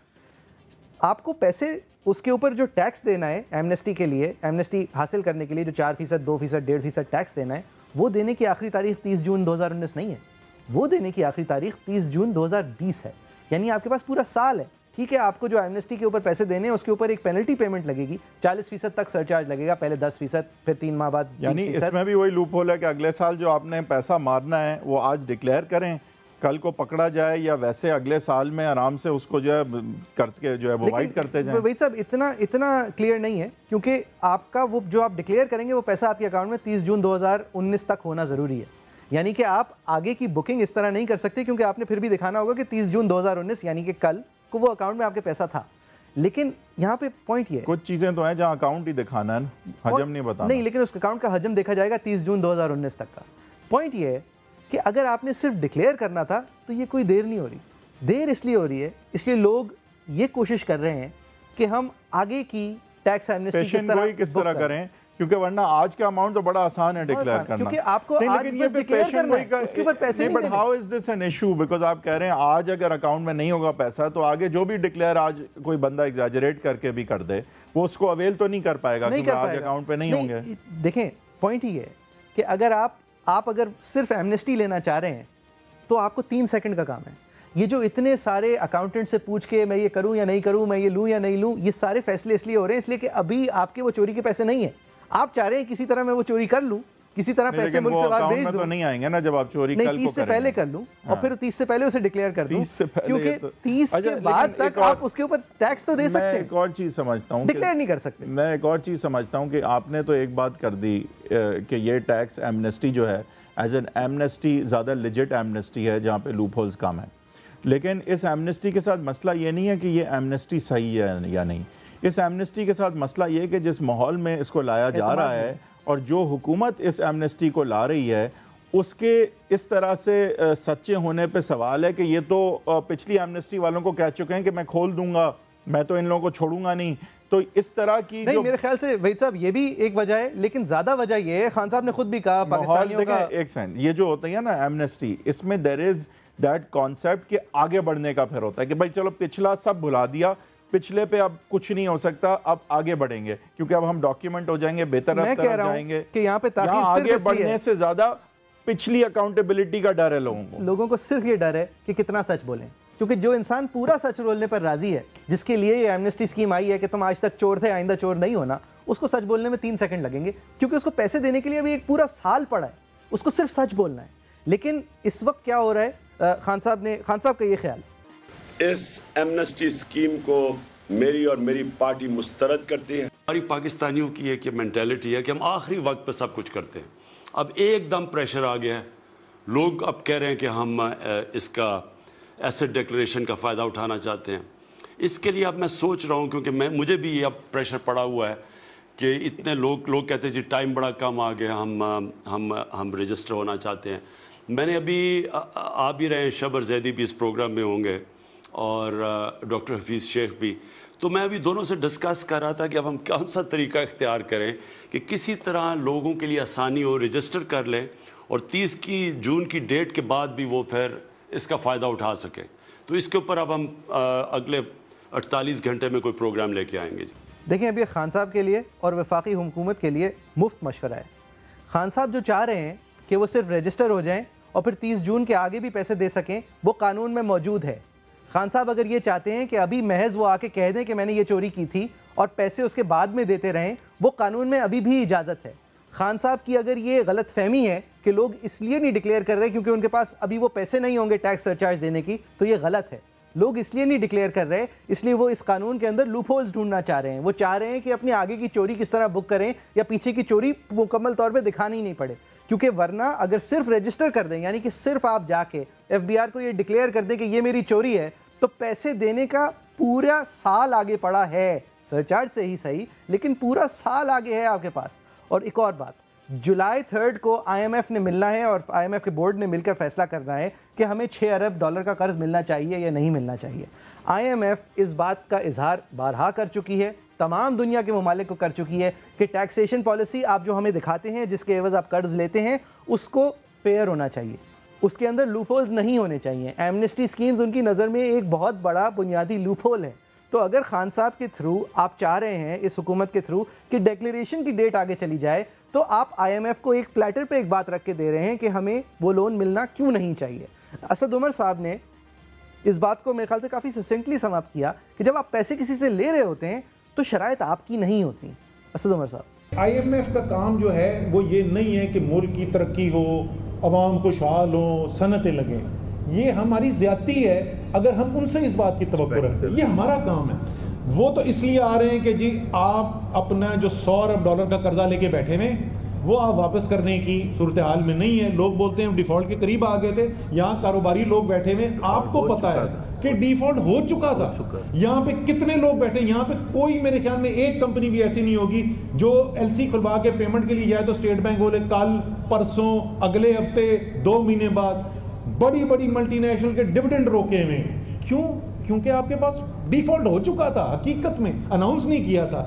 آپ کو پیسے اس کے اوپر جو ٹیکس دینا ہے ایمنسٹی کے لیے ایمنسٹی حاصل کرنے کے لیے جو چار فیصد، دو فیصد، ڈیڑھ فیصد ٹیکس دینا ہے، وہ دینے کی آخری تاریخ تیس جون دو ہزار انیس نہیں ہے۔ وہ دینے کی آخری تاریخ تیس جون دو ہزار بیس ہے۔ یعنی آپ کے پاس پورا سال ہے۔ ٹھیک ہے آپ کو جو ایمنسٹی کے اوپر پیسے دینے ہیں اس کے اوپر ایک پینلٹی پیمنٹ لگے گی۔ چالیس فیصد تک سرچارج لگے گا پہلے دس فیصد پھر تین ماہ بعد یعنی اس میں بھی وہی لوپ ہول ہے کہ اگلے سال جو آپ نے پیسہ مارنا ہے وہ آج ڈکلیئر کریں۔ کل کو پکڑا جائے یا ویسے اگلے سال میں آرام سے اس کو جو ہے کرتے جو ہے وہ وائٹ کرتے جائیں۔ بھائی صاحب اتنا اتنا کلیئر نہیں ہے کیونکہ آپ کا وہ جو آپ ڈکلیئر کریں گے وہ پیسہ آپ کے اکاؤنٹ میں تیس جون دو ہزار انیس تک ہونا ضروری ہے۔ یعنی کہ آپ آگے کی بکنگ اس طرح نہیں کر سکتے کیونکہ آپ نے پھر بھی دکھانا ہوگا کہ تیس جون دو ہزار انیس یعنی کہ کل کو وہ اکاؤنٹ میں آپ کے پیسہ تھا۔ لیکن یہاں پہ پوائنٹ یہ کچھ چیزیں تو ہیں جہاں اکاؤنٹ ہی دکھانا ہے حجم نہیں بتانا۔ نہیں لیکن اس اکاؤنٹ کا حجم دیکھا جائے گا تیس جون دو ہزار انیس تک کا۔ پوائنٹ یہ ہے کہ اگر آپ نے صرف ڈکلیئر کرنا تھا تو یہ کوئی دیر نہیں ہو رہی۔ دیر اس لیے ہو رہی ہے اس لیے لوگ یہ کوشش کر رہے ہیں کہ ہم آگے کی ٹیکس ایمنسٹی کس طرح کریں۔ کیونکہ ورنہ آج کا اماؤنٹ تو بڑا آسان ہے ڈکلیئر کرنا۔ کیونکہ آپ کو آج بس ڈکلیئر کرنا ہے اس کے اوپر پیسے نہیں دینے۔ How is this an issue آپ کہہ رہے ہیں آج اگر اکاؤنٹ میں نہیں ہوگا پیسہ تو آگے جو بھی ڈکلیئر آج کوئی بندہ ایگزاجریٹ کر کے بھی کر دے وہ اس کو اویل تو نہیں کر پائے گا کیونکہ آج اکاؤنٹ پہ نہیں ہوں گے۔ دیکھیں پوائنٹ ہی ہے کہ اگر آپ آپ اگر صرف ایمنسٹی لینا چاہ رہے ہیں تو آپ کو تین سیکنڈ کا کام ہے۔ یہ جو اتنے سارے اکاؤنٹنٹ سے پوچھ کے میں یہ کروں یا نہیں کروں میں یہ لوں یا نہیں لوں یہ سارے فیصلے اس لیے ہو رہے ہیں اس لیے کہ ابھی آپ کے وہ چوری کے پیسے نہیں ہیں۔ آپ چاہ رہے ہیں کسی طرح میں وہ چوری کر لوں کسی طرح پیسے ملک سے باہر بھیج دوں۔ نہیں آئیں گے نا جب آپ چوری کل کو تیس سے پہلے کر لوں۔ اور پھر تیس سے پہلے اسے ڈکلیئر کر دوں۔ کیونکہ تیس کے بعد تک آپ اس کے اوپر ٹیکس تو دے سکتے ہیں۔ میں ایک اور چیز سمجھتا ہوں ڈکلیئر نہیں کر سکتے۔ میں ایک اور چیز سمجھتا ہوں کہ آپ نے تو ایک بات کر دی کہ یہ ٹیکس ایمنسٹی جو ہے ایز این ایمنسٹی زیادہ لیجٹ ایمنسٹی ہے جہاں پہ لوپ ہولز کم ہیں۔ لیکن اس ایمنسٹی کے ساتھ مسئلہ یہ نہیں ہے کہ یہ ایمنسٹی صحیح ہے یا نہیں۔ اس ایمنسٹی کے ساتھ مسئلہ یہ کہ جس ماحول میں اس کو لایا جا رہا ہے اور جو حکومت اس ایمنسٹی کو لا رہی ہے اس کے اس طرح سے سچے ہونے پہ سوال ہے کہ یہ تو پچھلی ایمنسٹی والوں کو کہہ چکے ہیں کہ میں کھول دوں گا میں تو ان لوگوں کو چھوڑوں گا نہیں۔ تو اس طرح کی نہیں میرے خیال سے وحید صاحب یہ بھی ایک وجہ ہے لیکن زیادہ وجہ یہ ہے خان صاحب نے خود بھی کہا پاکستانیوں کا ایک سینڈ یہ جو ہوتا ہے نا ایمنسٹی اس میں دیر از دیٹ کانسیپٹ کہ آگے بڑھنے کا پھر ہوتا ہے کہ بھائی چلو پچھلا سب بھلا دیا پچھلے پہ اب کچھ نہیں ہو سکتا اب آگے بڑھیں گے۔ کیونکہ اب ہم ڈاکیومنٹ ہو جائیں گے بہتر میں کہہ رہا ہوں کہ یہاں پہ تاخیر آگے بڑھنے سے زیادہ پچھلی اکاؤنٹیبلٹی کا ڈر ہے لوگوں کو۔ لوگوں کو صرف یہ ڈر ہے کہ کتنا سچ بولیں۔ کیونکہ جو انسان پورا سچ بولنے پر راضی ہے جس کے لیے یہ ایمنسٹی سکیم آئی ہے کہ تم آج تک چور تھے آئندہ چور نہیں ہونا اس کو سچ بولنے میں تین سیکنڈ لگیں گے۔ کیونکہ اس کو پیسے دینے کے لیے ابھی ایک پورا سال پڑا ہے اس کو صرف سچ بولنا ہے۔ لیکن اس وقت کیا ہو رہا ہے؟ خان صاحب نے خان صاحب کا یہ خیال۔ اس ایمنسٹی سکیم کو میری اور میری پارٹی مسترد کرتی ہے۔ ہماری پاکستانیوں کی ایک مینٹیلٹی ہے کہ ہم آخری وقت پہ سب کچھ کرتے ہیں۔ اب ایک دم پریشر آ گیا ہے۔ لوگ اب کہہ رہے ہیں کہ ہم اس کا ایسٹ ڈیکلریشن کا فائدہ اٹھانا چاہتے ہیں۔ اس کے لیے اب میں سوچ رہا ہوں کیونکہ میں، مجھے بھی اب پریشر پڑا ہوا ہے کہ اتنے لوگ لوگ کہتے ہیں جی ٹائم بڑا کم آ گیا، ہم ہم ہم رجسٹر ہونا چاہتے ہیں۔ میں نے ابھی، آ بھی رہے ہیں، شبر زیدی بھی اس پروگرام میں ہوں گے۔ اور ڈاکٹر حفیظ شیخ بھی۔ تو میں ابھی دونوں سے ڈسکس کر رہا تھا کہ اب ہم کون سا طریقہ اختیار کریں کہ کسی طرح لوگوں کے لیے آسانی ہو رجسٹر کر لیں اور تیس کی جون کی ڈیٹ کے بعد بھی وہ پھر اس کا فائدہ اٹھا سکیں۔ تو اس کے اوپر اب ہم اگلے اٹھتالیس گھنٹے میں کوئی پروگرام لے کے آئیں گے۔ جی دیکھیں ابھی خان صاحب کے لیے اور وفاقی حکومت کے لیے مفت مشورہ ہے۔ خان صاحب جو چاہ رہے ہیں کہ وہ صرف رجسٹر ہو جائیں اور پھر تیس جون کے آگے بھی پیسے دے سکیں، وہ قانون میں موجود ہے۔ خان صاحب، اگر یہ چاہتے ہیں کہ ابھی محض وہ آ کے کہہ دیں کہ میں نے یہ چوری کی تھی اور پیسے اس کے بعد میں دیتے رہیں، وہ قانون میں ابھی بھی اجازت ہے۔ خان صاحب کی اگر یہ غلط فہمی ہے کہ لوگ اس لیے نہیں ڈکلیئر کر رہے کیونکہ ان کے پاس ابھی وہ پیسے نہیں ہوں گے ٹیکس سرچارج دینے کی، تو یہ غلط ہے۔ لوگ اس لیے نہیں ڈکلیئر کر رہے، اس لیے وہ اس قانون کے اندر لوپ ہولز ڈھونڈنا چاہ رہے ہیں۔ وہ چاہ رہے ہیں کہ اپنی آگے کی چوری کس طرح بک کریں یا پیچھے کی چوری مکمل طور پہ دکھانی نہیں پڑے۔ کیونکہ ورنہ اگر صرف رجسٹر کر دیں یعنی کہ صرف آپ جا کے ایف بی آر کو یہ ڈکلیئر کر دیں کہ یہ میری چوری ہے تو پیسے دینے کا پورا سال آگے پڑا ہے۔ سرچارج سے ہی صحیح، لیکن پورا سال آگے ہے آپ کے پاس۔ اور ایک اور بات، جولائی تھرڈ کو آئی ایم ایف نے ملنا ہے اور آئی ایم ایف کے بورڈ نے مل کر فیصلہ کرنا ہے کہ ہمیں چھ ارب ڈالر کا قرض ملنا چاہیے یا نہیں ملنا چاہیے۔ آئی ایم ایف اس بات کا اظہار بارہا کر چکی ہے، تمام دنیا کے ممالک کو کر چکی ہے کہ ٹیکسیشن پالیسی آپ جو ہمیں دکھاتے ہیں، جس کے عوض آپ قرض لیتے ہیں، اس کو فیئر ہونا چاہیے۔ اس کے اندر لوپ ہولز نہیں ہونے چاہیے۔ ایمنسٹی سکیمز ان کی نظر میں ایک بہت بڑا بنیادی لوپ ہول ہے۔ تو اگر خان صاحب کے تھرو آپ چاہ رہے ہیں اس حکومت کے تھرو کہ ڈیکلیریشن کی ڈیٹ آگے چلی جائے، تو آپ آئی ایم ایف کو ایک پلیٹر پہ ایک بات رکھ کے دے رہے ہیں کہ ہمیں وہ لون ملنا کیوں نہیں چاہیے۔ اسد عمر صاحب نے اس بات کو میرے خیال سے کافی سسنٹلی سماپت کیا کہ جب آپ پیسے کسی سے لے رہے ہوتے ہیں، تو شرائط آپ کی نہیں ہوتی۔ اسد عمر صاحب۔ آئی ایم ایف کا کام جو ہے، وہ یہ نہیں ہے کہ ملک کی ترقی ہو عوام خوشحال ہوں صنعتیں لگیں۔ یہ ہماری زیادتی ہے اگر ہم ان سے اس بات کی توقع رکھتے۔ ہیں یہ ہمارا کام ہے۔ وہ تو اس لیے آ رہے ہیں کہ جی آپ اپنا جو سو ارب ڈالر کا قرضہ لے کے بیٹھے ہوئے وہ آپ واپس کرنے کی صورتحال میں نہیں ہے۔ لوگ بولتے ہیں ڈیفالٹ کے قریب آ گئے تھے یہاں کاروباری لوگ بیٹھے ہوئے آپ کو پتا ہے۔ کہ ڈیفالٹ ہو چکا تھا۔ یہاں پہ کتنے لوگ بیٹھے یہاں پہ کوئی میرے خیال میں ایک کمپنی بھی ایسی نہیں ہوگی جو ایل سی کھلوا کے پیمنٹ کے لیے جائے تو اسٹیٹ بینک بولے کل پرسوں اگلے ہفتے دو مہینے بعد بڑی بڑی ملٹی نیشنل کے ڈویڈنڈ روکے ہوئے کیوں؟ کیونکہ آپ کے پاس ڈیفالٹ ہو چکا تھا حقیقت میں اناؤنس نہیں کیا تھا۔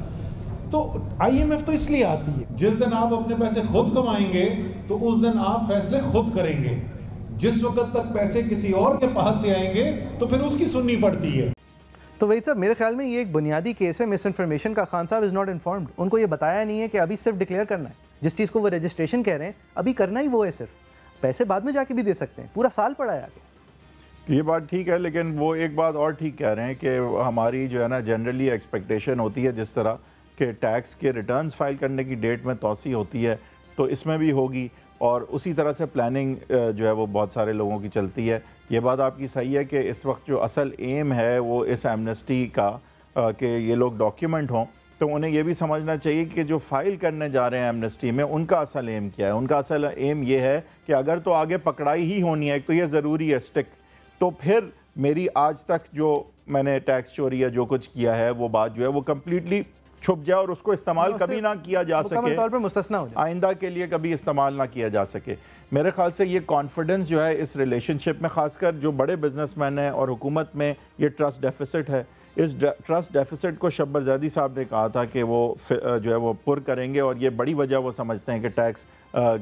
تو آئی ایم ایف تو اس لیے آتی ہے۔ جس دن آپ اپنے پیسے خود کمائیں گے تو اس دن آپ فیصلے خود کریں گے۔ جس وقت تک پیسے کسی اور کے پاس سے آئیں گے تو پھر اس کی سننی پڑتی ہے۔ تو وہی صاحب میرے خیال میں یہ ایک بنیادی کیس ہے مس انفارمیشن کا خان صاحب از ناٹ انفارمڈ ان کو یہ بتایا نہیں ہے کہ ابھی صرف ڈکلیئر کرنا ہے۔ جس چیز کو وہ رجسٹریشن کہہ رہے ہیں ابھی کرنا ہی وہ ہے صرف۔ پیسے بعد میں جا کے بھی دے سکتے ہیں۔ پورا سال پڑا ہے آگے۔ یہ بات ٹھیک ہے لیکن وہ ایک بات اور ٹھیک کہہ رہے ہیں کہ ہماری جو ہے نا جنرلی ایکسپیکٹیشن ہوتی ہے جس طرح کہ ٹیکس کے ریٹرنز فائل کرنے کی ڈیٹ میں توسیع ہوتی ہے تو اس میں بھی ہوگی۔ اور اسی طرح سے پلاننگ جو ہے وہ بہت سارے لوگوں کی چلتی ہے۔ یہ بات آپ کی صحیح ہے کہ اس وقت جو اصل ایم ہے وہ اس ایمنسٹی کا کہ یہ لوگ ڈاکیومنٹ ہوں۔ تو انہیں یہ بھی سمجھنا چاہیے کہ جو فائل کرنے جا رہے ہیں ایمنسٹی میں، ان کا اصل ایم کیا ہے؟ ان کا اصل ایم یہ ہے کہ اگر تو آگے پکڑائی ہی ہونی ہے ایک تو یہ ضروری ہے سٹک تو پھر میری آج تک جو میں نے ٹیکس چوری یا جو کچھ کیا ہے، وہ بات جو ہے وہ کمپلیٹلی چھپ جائے اور اس کو استعمال کبھی نہ کیا جا سکے۔ طور پر مستثنا ہو جائے۔ آئندہ کے لیے کبھی استعمال نہ کیا جا سکے۔ میرے خیال سے یہ کانفیڈنس جو ہے اس ریلیشن شپ میں خاص کر جو بڑے بزنس مین ہیں اور حکومت میں یہ ٹرسٹ ڈیفیسٹ ہے اس ٹرسٹ ڈیفیسٹ کو شبر زیدی صاحب نے کہا تھا کہ وہ جو ہے وہ پر کریں گے اور یہ بڑی وجہ وہ سمجھتے ہیں کہ ٹیکس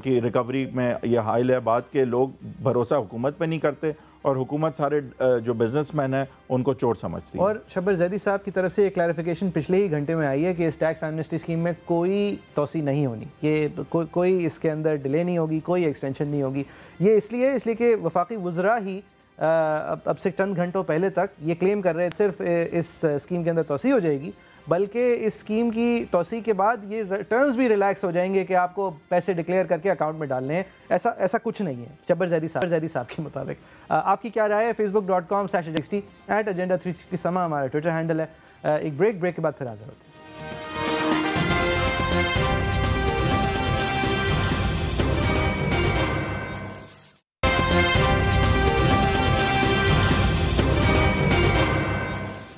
کی ریکوری میں یہ حائل ہے۔ بات کہ لوگ بھروسہ حکومت پہ نہیں کرتے۔ اور حکومت سارے جو بزنس مین ہیں، ان کو چوٹ سمجھتی اور شبر زیدی صاحب کی طرف سے یہ کلیریفیکیشن پچھلے ہی گھنٹے میں آئی ہے کہ اس ٹیکس ایمنسٹی اسکیم میں کوئی توسیع نہیں ہونی۔ یہ کوئی اس کے اندر ڈیلے نہیں ہوگی، کوئی ایکسٹینشن نہیں ہوگی۔ یہ اس لیے اس لیے کہ وفاقی وزراء ہی اب سے چند گھنٹوں پہلے تک یہ کلیم کر رہے صرف اس اسکیم کے اندر توسیع ہو جائے گی۔ بلکہ اس اسکیم کی توسیع کے بعد یہ ٹرمز بھی ریلیکس ہو جائیں گے کہ آپ کو پیسے ڈکلیئر کر کے اکاؤنٹ میں ڈالنے ہیں۔ ایسا ایسا کچھ نہیں ہے۔ جبر زیدی صاحب زیدی صاحب کے مطابق۔ آپ کی کیا رائے ہے؟ Facebook dot com sixty eight agenda three sixty سما ہمارا ٹویٹر ہینڈل ہے۔ ایک بریک بریک کے بعد پھر حاضر ہوتے ہیں۔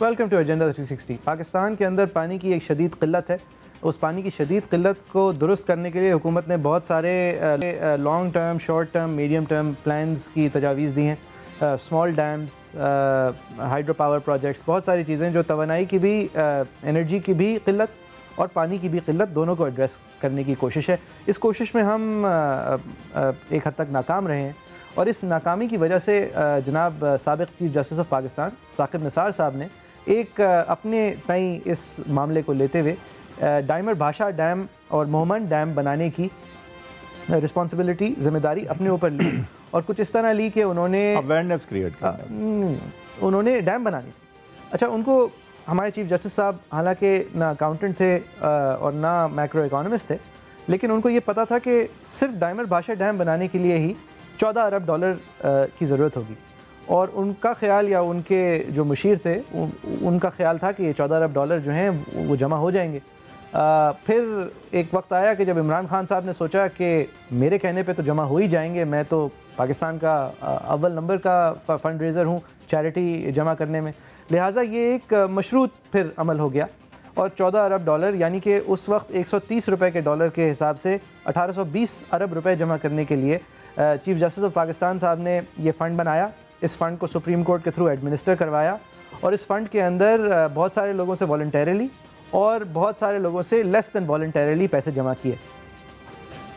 ویلکم ٹو ایجنڈا 360 پاکستان کے اندر پانی کی ایک شدید قلت ہے۔ اس پانی کی شدید قلت کو درست کرنے کے لیے حکومت نے بہت سارے long term short term medium term plans کی تجاویز دی ہیں۔ Small dams hydro power projects بہت ساری چیزیں جو توانائی کی بھی انرجی کی بھی قلت اور پانی کی بھی قلت دونوں کو ایڈریس کرنے کی کوشش ہے۔ اس کوشش میں ہم ایک حد تک ناکام رہے ہیں۔ اور اس ناکامی کی وجہ سے جناب سابق chief justice of Pakistan, Saqib Nisar sahab نے ایک اپنے تئیں اس معاملے کو لیتے ہوئے ڈائمر بھاشا ڈیم اور مومن ڈیم بنانے کی رسپانسبلٹی ذمہ داری اپنے اوپر لی اور کچھ اس طرح لی کہ انہوں نے اویرنس کریٹ انہوں نے ڈیم بنانی اچھا ان کو ہمارے چیف جسٹس صاحب حالانکہ نہ اکاؤنٹنٹ تھے اور نہ میکرو اکانومسٹ تھے لیکن ان کو یہ پتا تھا کہ صرف ڈائمر بھاشا ڈیم بنانے کے لیے ہی چودہ ارب ڈالر کی ضرورت ہوگی۔ اور ان کا خیال یا ان کے جو مشیر تھے، ان کا خیال تھا کہ یہ چودہ ارب ڈالر جو ہیں، وہ جمع ہو جائیں گے۔ پھر ایک وقت آیا کہ جب عمران خان صاحب نے سوچا کہ میرے کہنے پہ تو جمع ہو ہی جائیں گے، میں تو پاکستان کا اول نمبر کا فنڈ ریزر ہوں چیریٹی جمع کرنے میں۔ لہٰذا یہ ایک مشروط پھر عمل ہو گیا۔ اور چودہ ارب ڈالر یعنی کہ اس وقت ایک سو تیس روپے کے ڈالر کے حساب سے اٹھارہ سو بیس ارب روپے جمع کرنے کے لیے چیف جسٹس آف پاکستان صاحب نے یہ فنڈ بنایا۔ اس فنڈ کو سپریم کورٹ کے تھرو ایڈمنسٹر کروایا اور اس فنڈ کے اندر بہت سارے لوگوں سے والنٹیریلی اور بہت سارے لوگوں سے لیس دین والنٹیریلی پیسے جمع کیے۔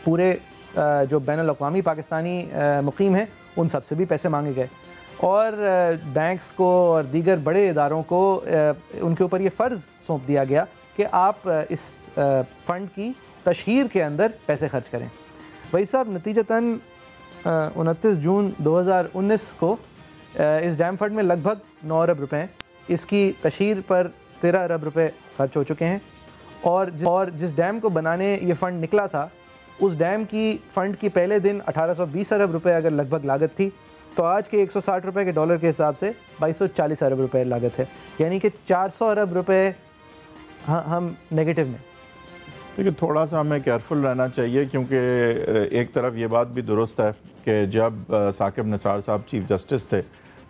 پورے جو بین الاقوامی پاکستانی مقیم ہیں، ان سب سے بھی پیسے مانگے گئے۔ اور بینکس کو اور دیگر بڑے اداروں کو ان کے اوپر یہ فرض سونپ دیا گیا کہ آپ اس فنڈ کی تشہیر کے اندر پیسے خرچ کریں۔ وہی صاحب، نتیجتاً انتیس جون دو ہزار انیس کو اس ڈیم فنڈ میں لگ بھگ نو ارب روپے ہیں۔ اس کی تشہیر پر تیرہ ارب روپے خرچ ہو چکے ہیں۔ اور اور جس ڈیم کو بنانے یہ فنڈ نکلا تھا، اس ڈیم کی فنڈ کی پہلے دن اٹھارہ سو بیس ارب روپے اگر لگ بھگ لاگت تھی، تو آج کے ایک سو ساٹھ روپے کے ڈالر کے حساب سے بائیس سو چالیس ارب روپے لاگت ہے۔ یعنی کہ چار سو ارب روپے ہم نگیٹو میں۔ دیکھیے، تھوڑا سا ہمیں کیئرفل رہنا چاہیے، کیونکہ ایک طرف یہ بات بھی درست ہے کہ جب ثاقب نثار صاحب چیف جسٹس تھے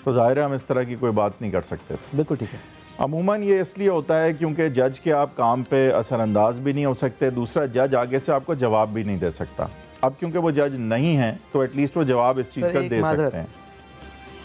تو ظاہر ہے ہم اس طرح کی کوئی بات نہیں کر سکتے تھے۔ بالکل ٹھیک ہے۔ عموماً یہ اس لیے ہوتا ہے کیونکہ جج کے آپ کام پہ اثر انداز بھی نہیں ہو سکتے دوسرا جج آگے سے آپ کو جواب بھی نہیں دے سکتا۔ اب کیونکہ وہ جج نہیں ہیں تو ایٹ لیسٹ وہ جواب اس چیز کا دے سکتے ہیں۔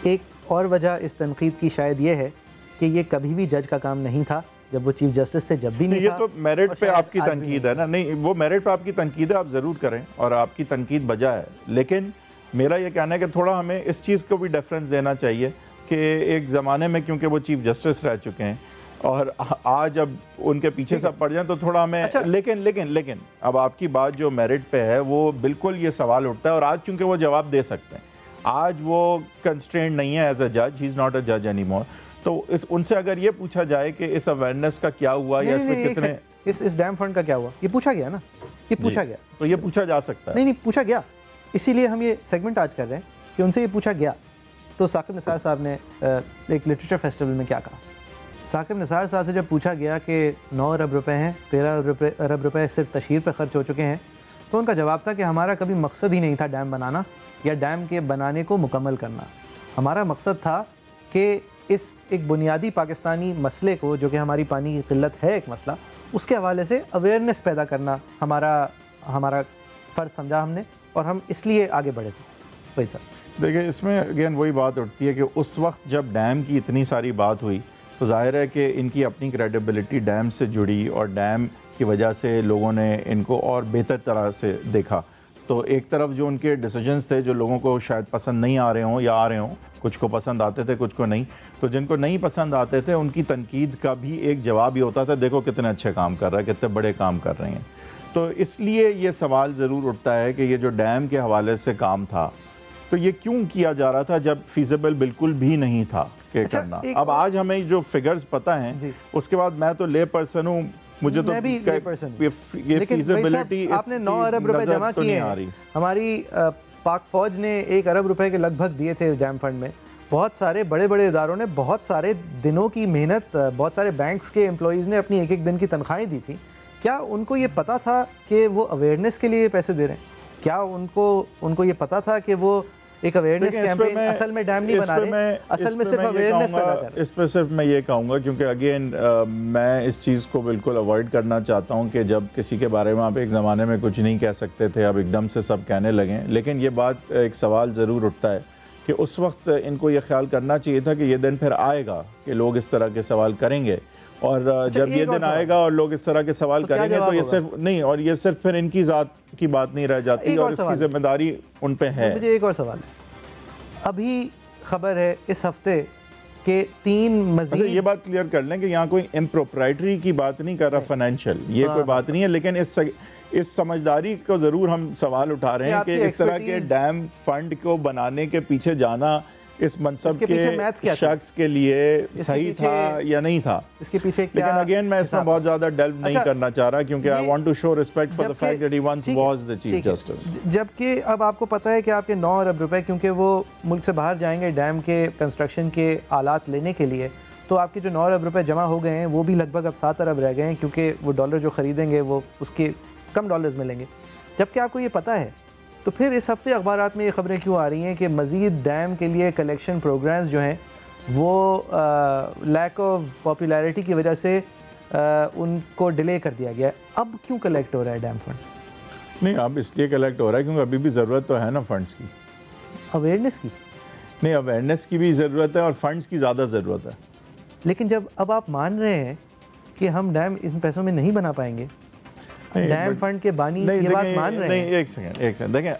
ایک اور وجہ اس تنقید کی شاید یہ ہے کہ یہ کبھی بھی جج کا کام نہیں تھا جب وہ چیف جسٹس تھے جب بھی نہیں یہ تو میرٹ پہ آپ کی تنقید ہے نا؟ نہیں وہ میرٹ پہ آپ کی تنقید ہے آپ ضرور کریں۔ اور آپ کی تنقید بجا ہے۔ لیکن میرا یہ کہنا ہے کہ تھوڑا ہمیں اس چیز کو بھی ڈیفرنس دینا چاہیے کہ ایک زمانے میں کیونکہ وہ چیف جسٹس رہ چکے ہیں اور آج اب ان کے پیچھے سے پڑ جائیں تو تھوڑا ہمیں اچھا۔ لیکن لیکن لیکن اب آپ کی بات جو میرٹ پہ ہے وہ بالکل یہ سوال اٹھتا ہے اور آج چونکہ وہ جواب دے سکتے ہیں۔ آج وہ کنسٹرینڈ نہیں ہے ایز اے جج ہی از ناٹ اے جج اینی مور تو اس ان سے اگر یہ پوچھا جائے کہ اس اویرنس کا کیا ہوا یا اس میں کتنے اس اس ڈیم فنڈ کا کیا ہوا؟ یہ پوچھا گیا نا؟ یہ پوچھا گیا۔ تو یہ پوچھا جا سکتا ہے۔ نہیں نہیں پوچھا گیا۔ اسی لیے ہم یہ سیگمنٹ آج کر رہے ہیں کہ ان سے یہ پوچھا گیا تو ثاقب نثار صاحب نے ایک لٹریچر فیسٹیول میں کیا کہا؟ ثاقب نثار صاحب سے جب پوچھا گیا کہ نو ارب روپے ہیں، تیرہ ارب روپے صرف تشہیر پہ خرچ ہو چکے ہیں، تو ان کا جواب تھا کہ ہمارا کبھی مقصد ہی نہیں تھا ڈیم بنانا یا ڈیم کے بنانے کو مکمل کرنا۔ ہمارا مقصد تھا کہ اس ایک بنیادی پاکستانی مسئلے کو، جو کہ ہماری پانی کی قلت ہے ایک مسئلہ، اس کے حوالے سے اویئرنیس پیدا کرنا ہمارا ہمارا فرض سمجھا ہم نے۔ اور ہم اس لیے آگے بڑھے تھے۔ وہی سر۔ دیکھیں، اس میں اگین وہی بات اٹھتی ہے کہ اس وقت جب ڈیم کی اتنی ساری بات ہوئی، تو ظاہر ہے کہ ان کی اپنی کریڈیبلٹی ڈیم سے جڑی اور ڈیم کی وجہ سے لوگوں نے ان کو اور بہتر طرح سے دیکھا۔ تو ایک طرف جو ان کے ڈیسیجنز تھے، جو لوگوں کو شاید پسند نہیں آ رہے ہوں یا آ رہے ہوں، کچھ کو پسند آتے تھے، کچھ کو نہیں، تو جن کو نہیں پسند آتے تھے، ان کی تنقید کا بھی ایک جواب ہی ہوتا تھا، دیکھو کتنے اچھے کام کر رہا ہے، کتنے بڑے کام کر رہے ہیں۔ تو اس لیے یہ سوال ضرور اٹھتا ہے کہ یہ جو ڈیم کے حوالے سے کام تھا تو یہ کیوں کیا جا رہا تھا جب فیزیبل بالکل بھی نہیں تھا کہ اچھا، کرنا؟ اب آج ہمیں جو فگرز پتہ ہیں جی۔ اس کے بعد میں تو لے پرسن ہوں مجھے تو یہ فیزیبلٹی آپ نے نو ارب روپے جمع کیے ہیں۔ ہماری پاک فوج نے ایک ارب روپے کے لگ بھگ دیے تھے اس ڈیم فنڈ میں۔ بہت سارے بڑے بڑے اداروں نے بہت سارے دنوں کی محنت بہت سارے بینکس کے امپلائیز نے اپنی ایک ایک دن کی تنخواہیں دی تھی کیا ان کو یہ پتا تھا کہ وہ اویئرنیس کے لیے پیسے دے رہے ہیں؟ کیا ان کو ان کو یہ پتا تھا کہ وہ ایک اویئرنیس کیمپین اصل میں ڈیم نہیں بنا رہے اصل میں صرف اویئرنیس پیدا کر رہے اس پہ صرف میں یہ کہوں گا کیونکہ اگین میں اس چیز کو بالکل اوائڈ کرنا چاہتا ہوں کہ جب کسی کے بارے میں آپ ایک زمانے میں کچھ نہیں کہہ سکتے تھے اب ایک دم سے سب کہنے لگیں لیکن یہ بات ایک سوال ضرور اٹھتا ہے کہ اس وقت ان کو یہ خیال کرنا چاہیے تھا کہ یہ دن پھر آئے گا کہ لوگ اس طرح کے سوال کریں گے۔ اور اچھا، جب یہ دن آئے گا اور لوگ اس طرح کے سوال کریں گے تو یہ صرف نہیں اور یہ صرف پھر ان کی ذات کی بات نہیں رہ جاتی اور اس کی ذمہ داری ان پہ ہے۔ مجھے ایک اور سوال۔ ہے ابھی خبر ہے اس ہفتے کہ تین مزید اچھا، یہ بات کلیئر کر لیں کہ یہاں کوئی امپروپرائٹری کی بات نہیں کر رہا فائنینشیل یہ کوئی بات نہیں ہے لیکن اس اس سمجھداری کو ضرور ہم سوال اٹھا رہے ہیں کہ اس طرح کے ڈیم فنڈ کو بنانے کے پیچھے جانا اس منصب کے شخص کے لیے صحیح تھا یا نہیں تھا؟ اس کے پیچھے لیکن اگین میں اس میں بہت زیادہ ڈیلو نہیں اچھا، کرنا چاہ رہا کیونکہ I want to show respect for the fact that he once was the chief justice. جبکہ اب آپ کو پتا ہے کہ آپ کے نو ارب روپے کیونکہ وہ ملک سے باہر جائیں گے ڈیم کے کنسٹرکشن کے آلات لینے کے لیے تو آپ کے جو نو ارب روپے جمع ہو گئے ہیں وہ بھی لگ بھگ اب سات ارب رہ گئے ہیں کیونکہ وہ ڈالر جو خریدیں گے وہ اس کے کم ڈالرز ملیں گے۔ جبکہ آپ کو یہ پتا ہے تو پھر اس ہفتے اخبارات میں یہ خبریں کیوں آ رہی ہیں کہ مزید ڈیم کے لیے کلیکشن پروگرامز جو ہیں وہ لیک آف پاپولیرٹی کی وجہ سے ان کو ڈیلے کر دیا گیا ہے۔ اب کیوں کلیکٹ ہو رہا ہے ڈیم فنڈ نہیں اب اس لیے کلیکٹ ہو رہا ہے کیونکہ ابھی بھی ضرورت تو ہے نا فنڈز کی۔ اویئرنیس کی؟ نہیں اویئرنیس کی بھی ضرورت ہے اور فنڈز کی زیادہ ضرورت ہے۔ لیکن جب اب آپ مان رہے ہیں کہ ہم ڈیم ان پیسوں میں نہیں بنا پائیں گے ڈیم فنڈ کے بانی یہ بات مان رہے ہیں۔ ایک سیکنڈ ایک سیکنڈ دیکھیں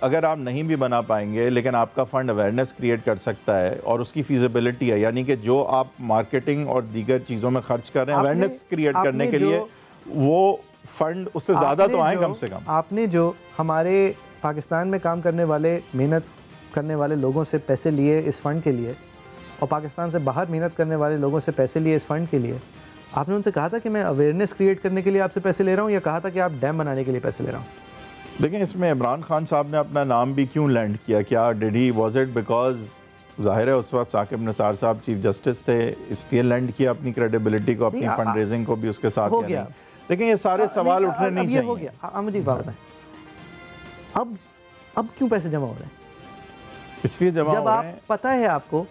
اگر آپ نہیں بھی بنا پائیں گے لیکن آپ کا فنڈ اویرنس کریٹ کر سکتا ہے اور اس کی فیزیبلٹی ہے یعنی کہ جو آپ مارکیٹنگ اور دیگر چیزوں میں خرچ کر رہے ہیں اویرنس کریٹ کرنے کے لیے وہ فنڈ اس سے زیادہ تو آئیں کم سے کم۔ آپ نے جو ہمارے پاکستان میں کام کرنے والے محنت کرنے والے لوگوں سے پیسے لیے اس فنڈ کے لیے اور پاکستان سے باہر محنت کرنے والے لوگوں سے پیسے لیے اس فنڈ کے لیے آپ نے ان سے کہا تھا کہ میں اویئرنیس کریٹ کرنے کے لیے آپ سے پیسے لے رہا ہوں یا کہا تھا کہ آپ ڈیم بنانے کے لیے پیسے لے رہا ہوں؟ دیکھیں اس میں عمران خان صاحب نے اپنا نام بھی کیوں لینڈ کیا؟ کیا did he was it because ظاہر ہے اس وقت ثاقب نثار صاحب چیف جسٹس تھے اس لیے لینڈ کیا اپنی کریڈیبلٹی کو اپنی فنڈ ریزنگ کو بھی اس کے ساتھ ہو گیا۔ دیکھیں یہ سارے سوال اٹھنے نہیں یہ ہو چاہیے۔ گیا۔ آپ مجھے بات بتائیں۔ اب اب کیوں پیسے جمع ہو رہے ہیں؟ اس لیے جمع جب ہو آپ رہے ہیں۔ پتہ ہے آپ کو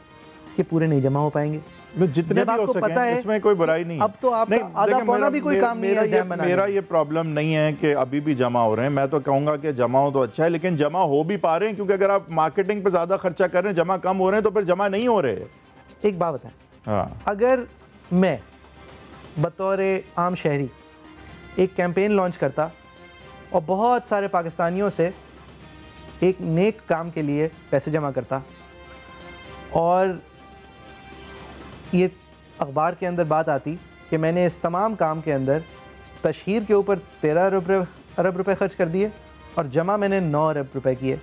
کہ پورے نہیں جمع ہو پائیں گے۔ جتنے بھی ہو سکیں ہے اس میں کوئی برائی نہیں ہے۔ اب تو آپ کا آدھا پونا بھی کوئی کام نہیں ہے میرا۔ یہ پرابلم نہیں ہے کہ ابھی بھی جمع ہو رہے ہیں۔ میں تو کہوں گا کہ جمع ہو تو اچھا ہے لیکن جمع ہو بھی پا رہے ہیں۔ کیونکہ اگر آپ مارکیٹنگ پہ زیادہ خرچہ کر رہے ہیں جمع کم ہو رہے ہیں تو پھر جمع نہیں ہو رہے۔ ایک بات بتائیں۔ ہاں۔ اگر میں بطور عام شہری ایک کیمپین لانچ کرتا اور بہت سارے پاکستانیوں سے ایک نیک کام کے لیے پیسے جمع کرتا اور یہ اخبار کے اندر بات آتی کہ میں نے اس تمام کام کے اندر تشہیر کے اوپر تیرہ ارب ارب روپے خرچ کر دیے اور جمع میں نے نو ارب روپے کیے۔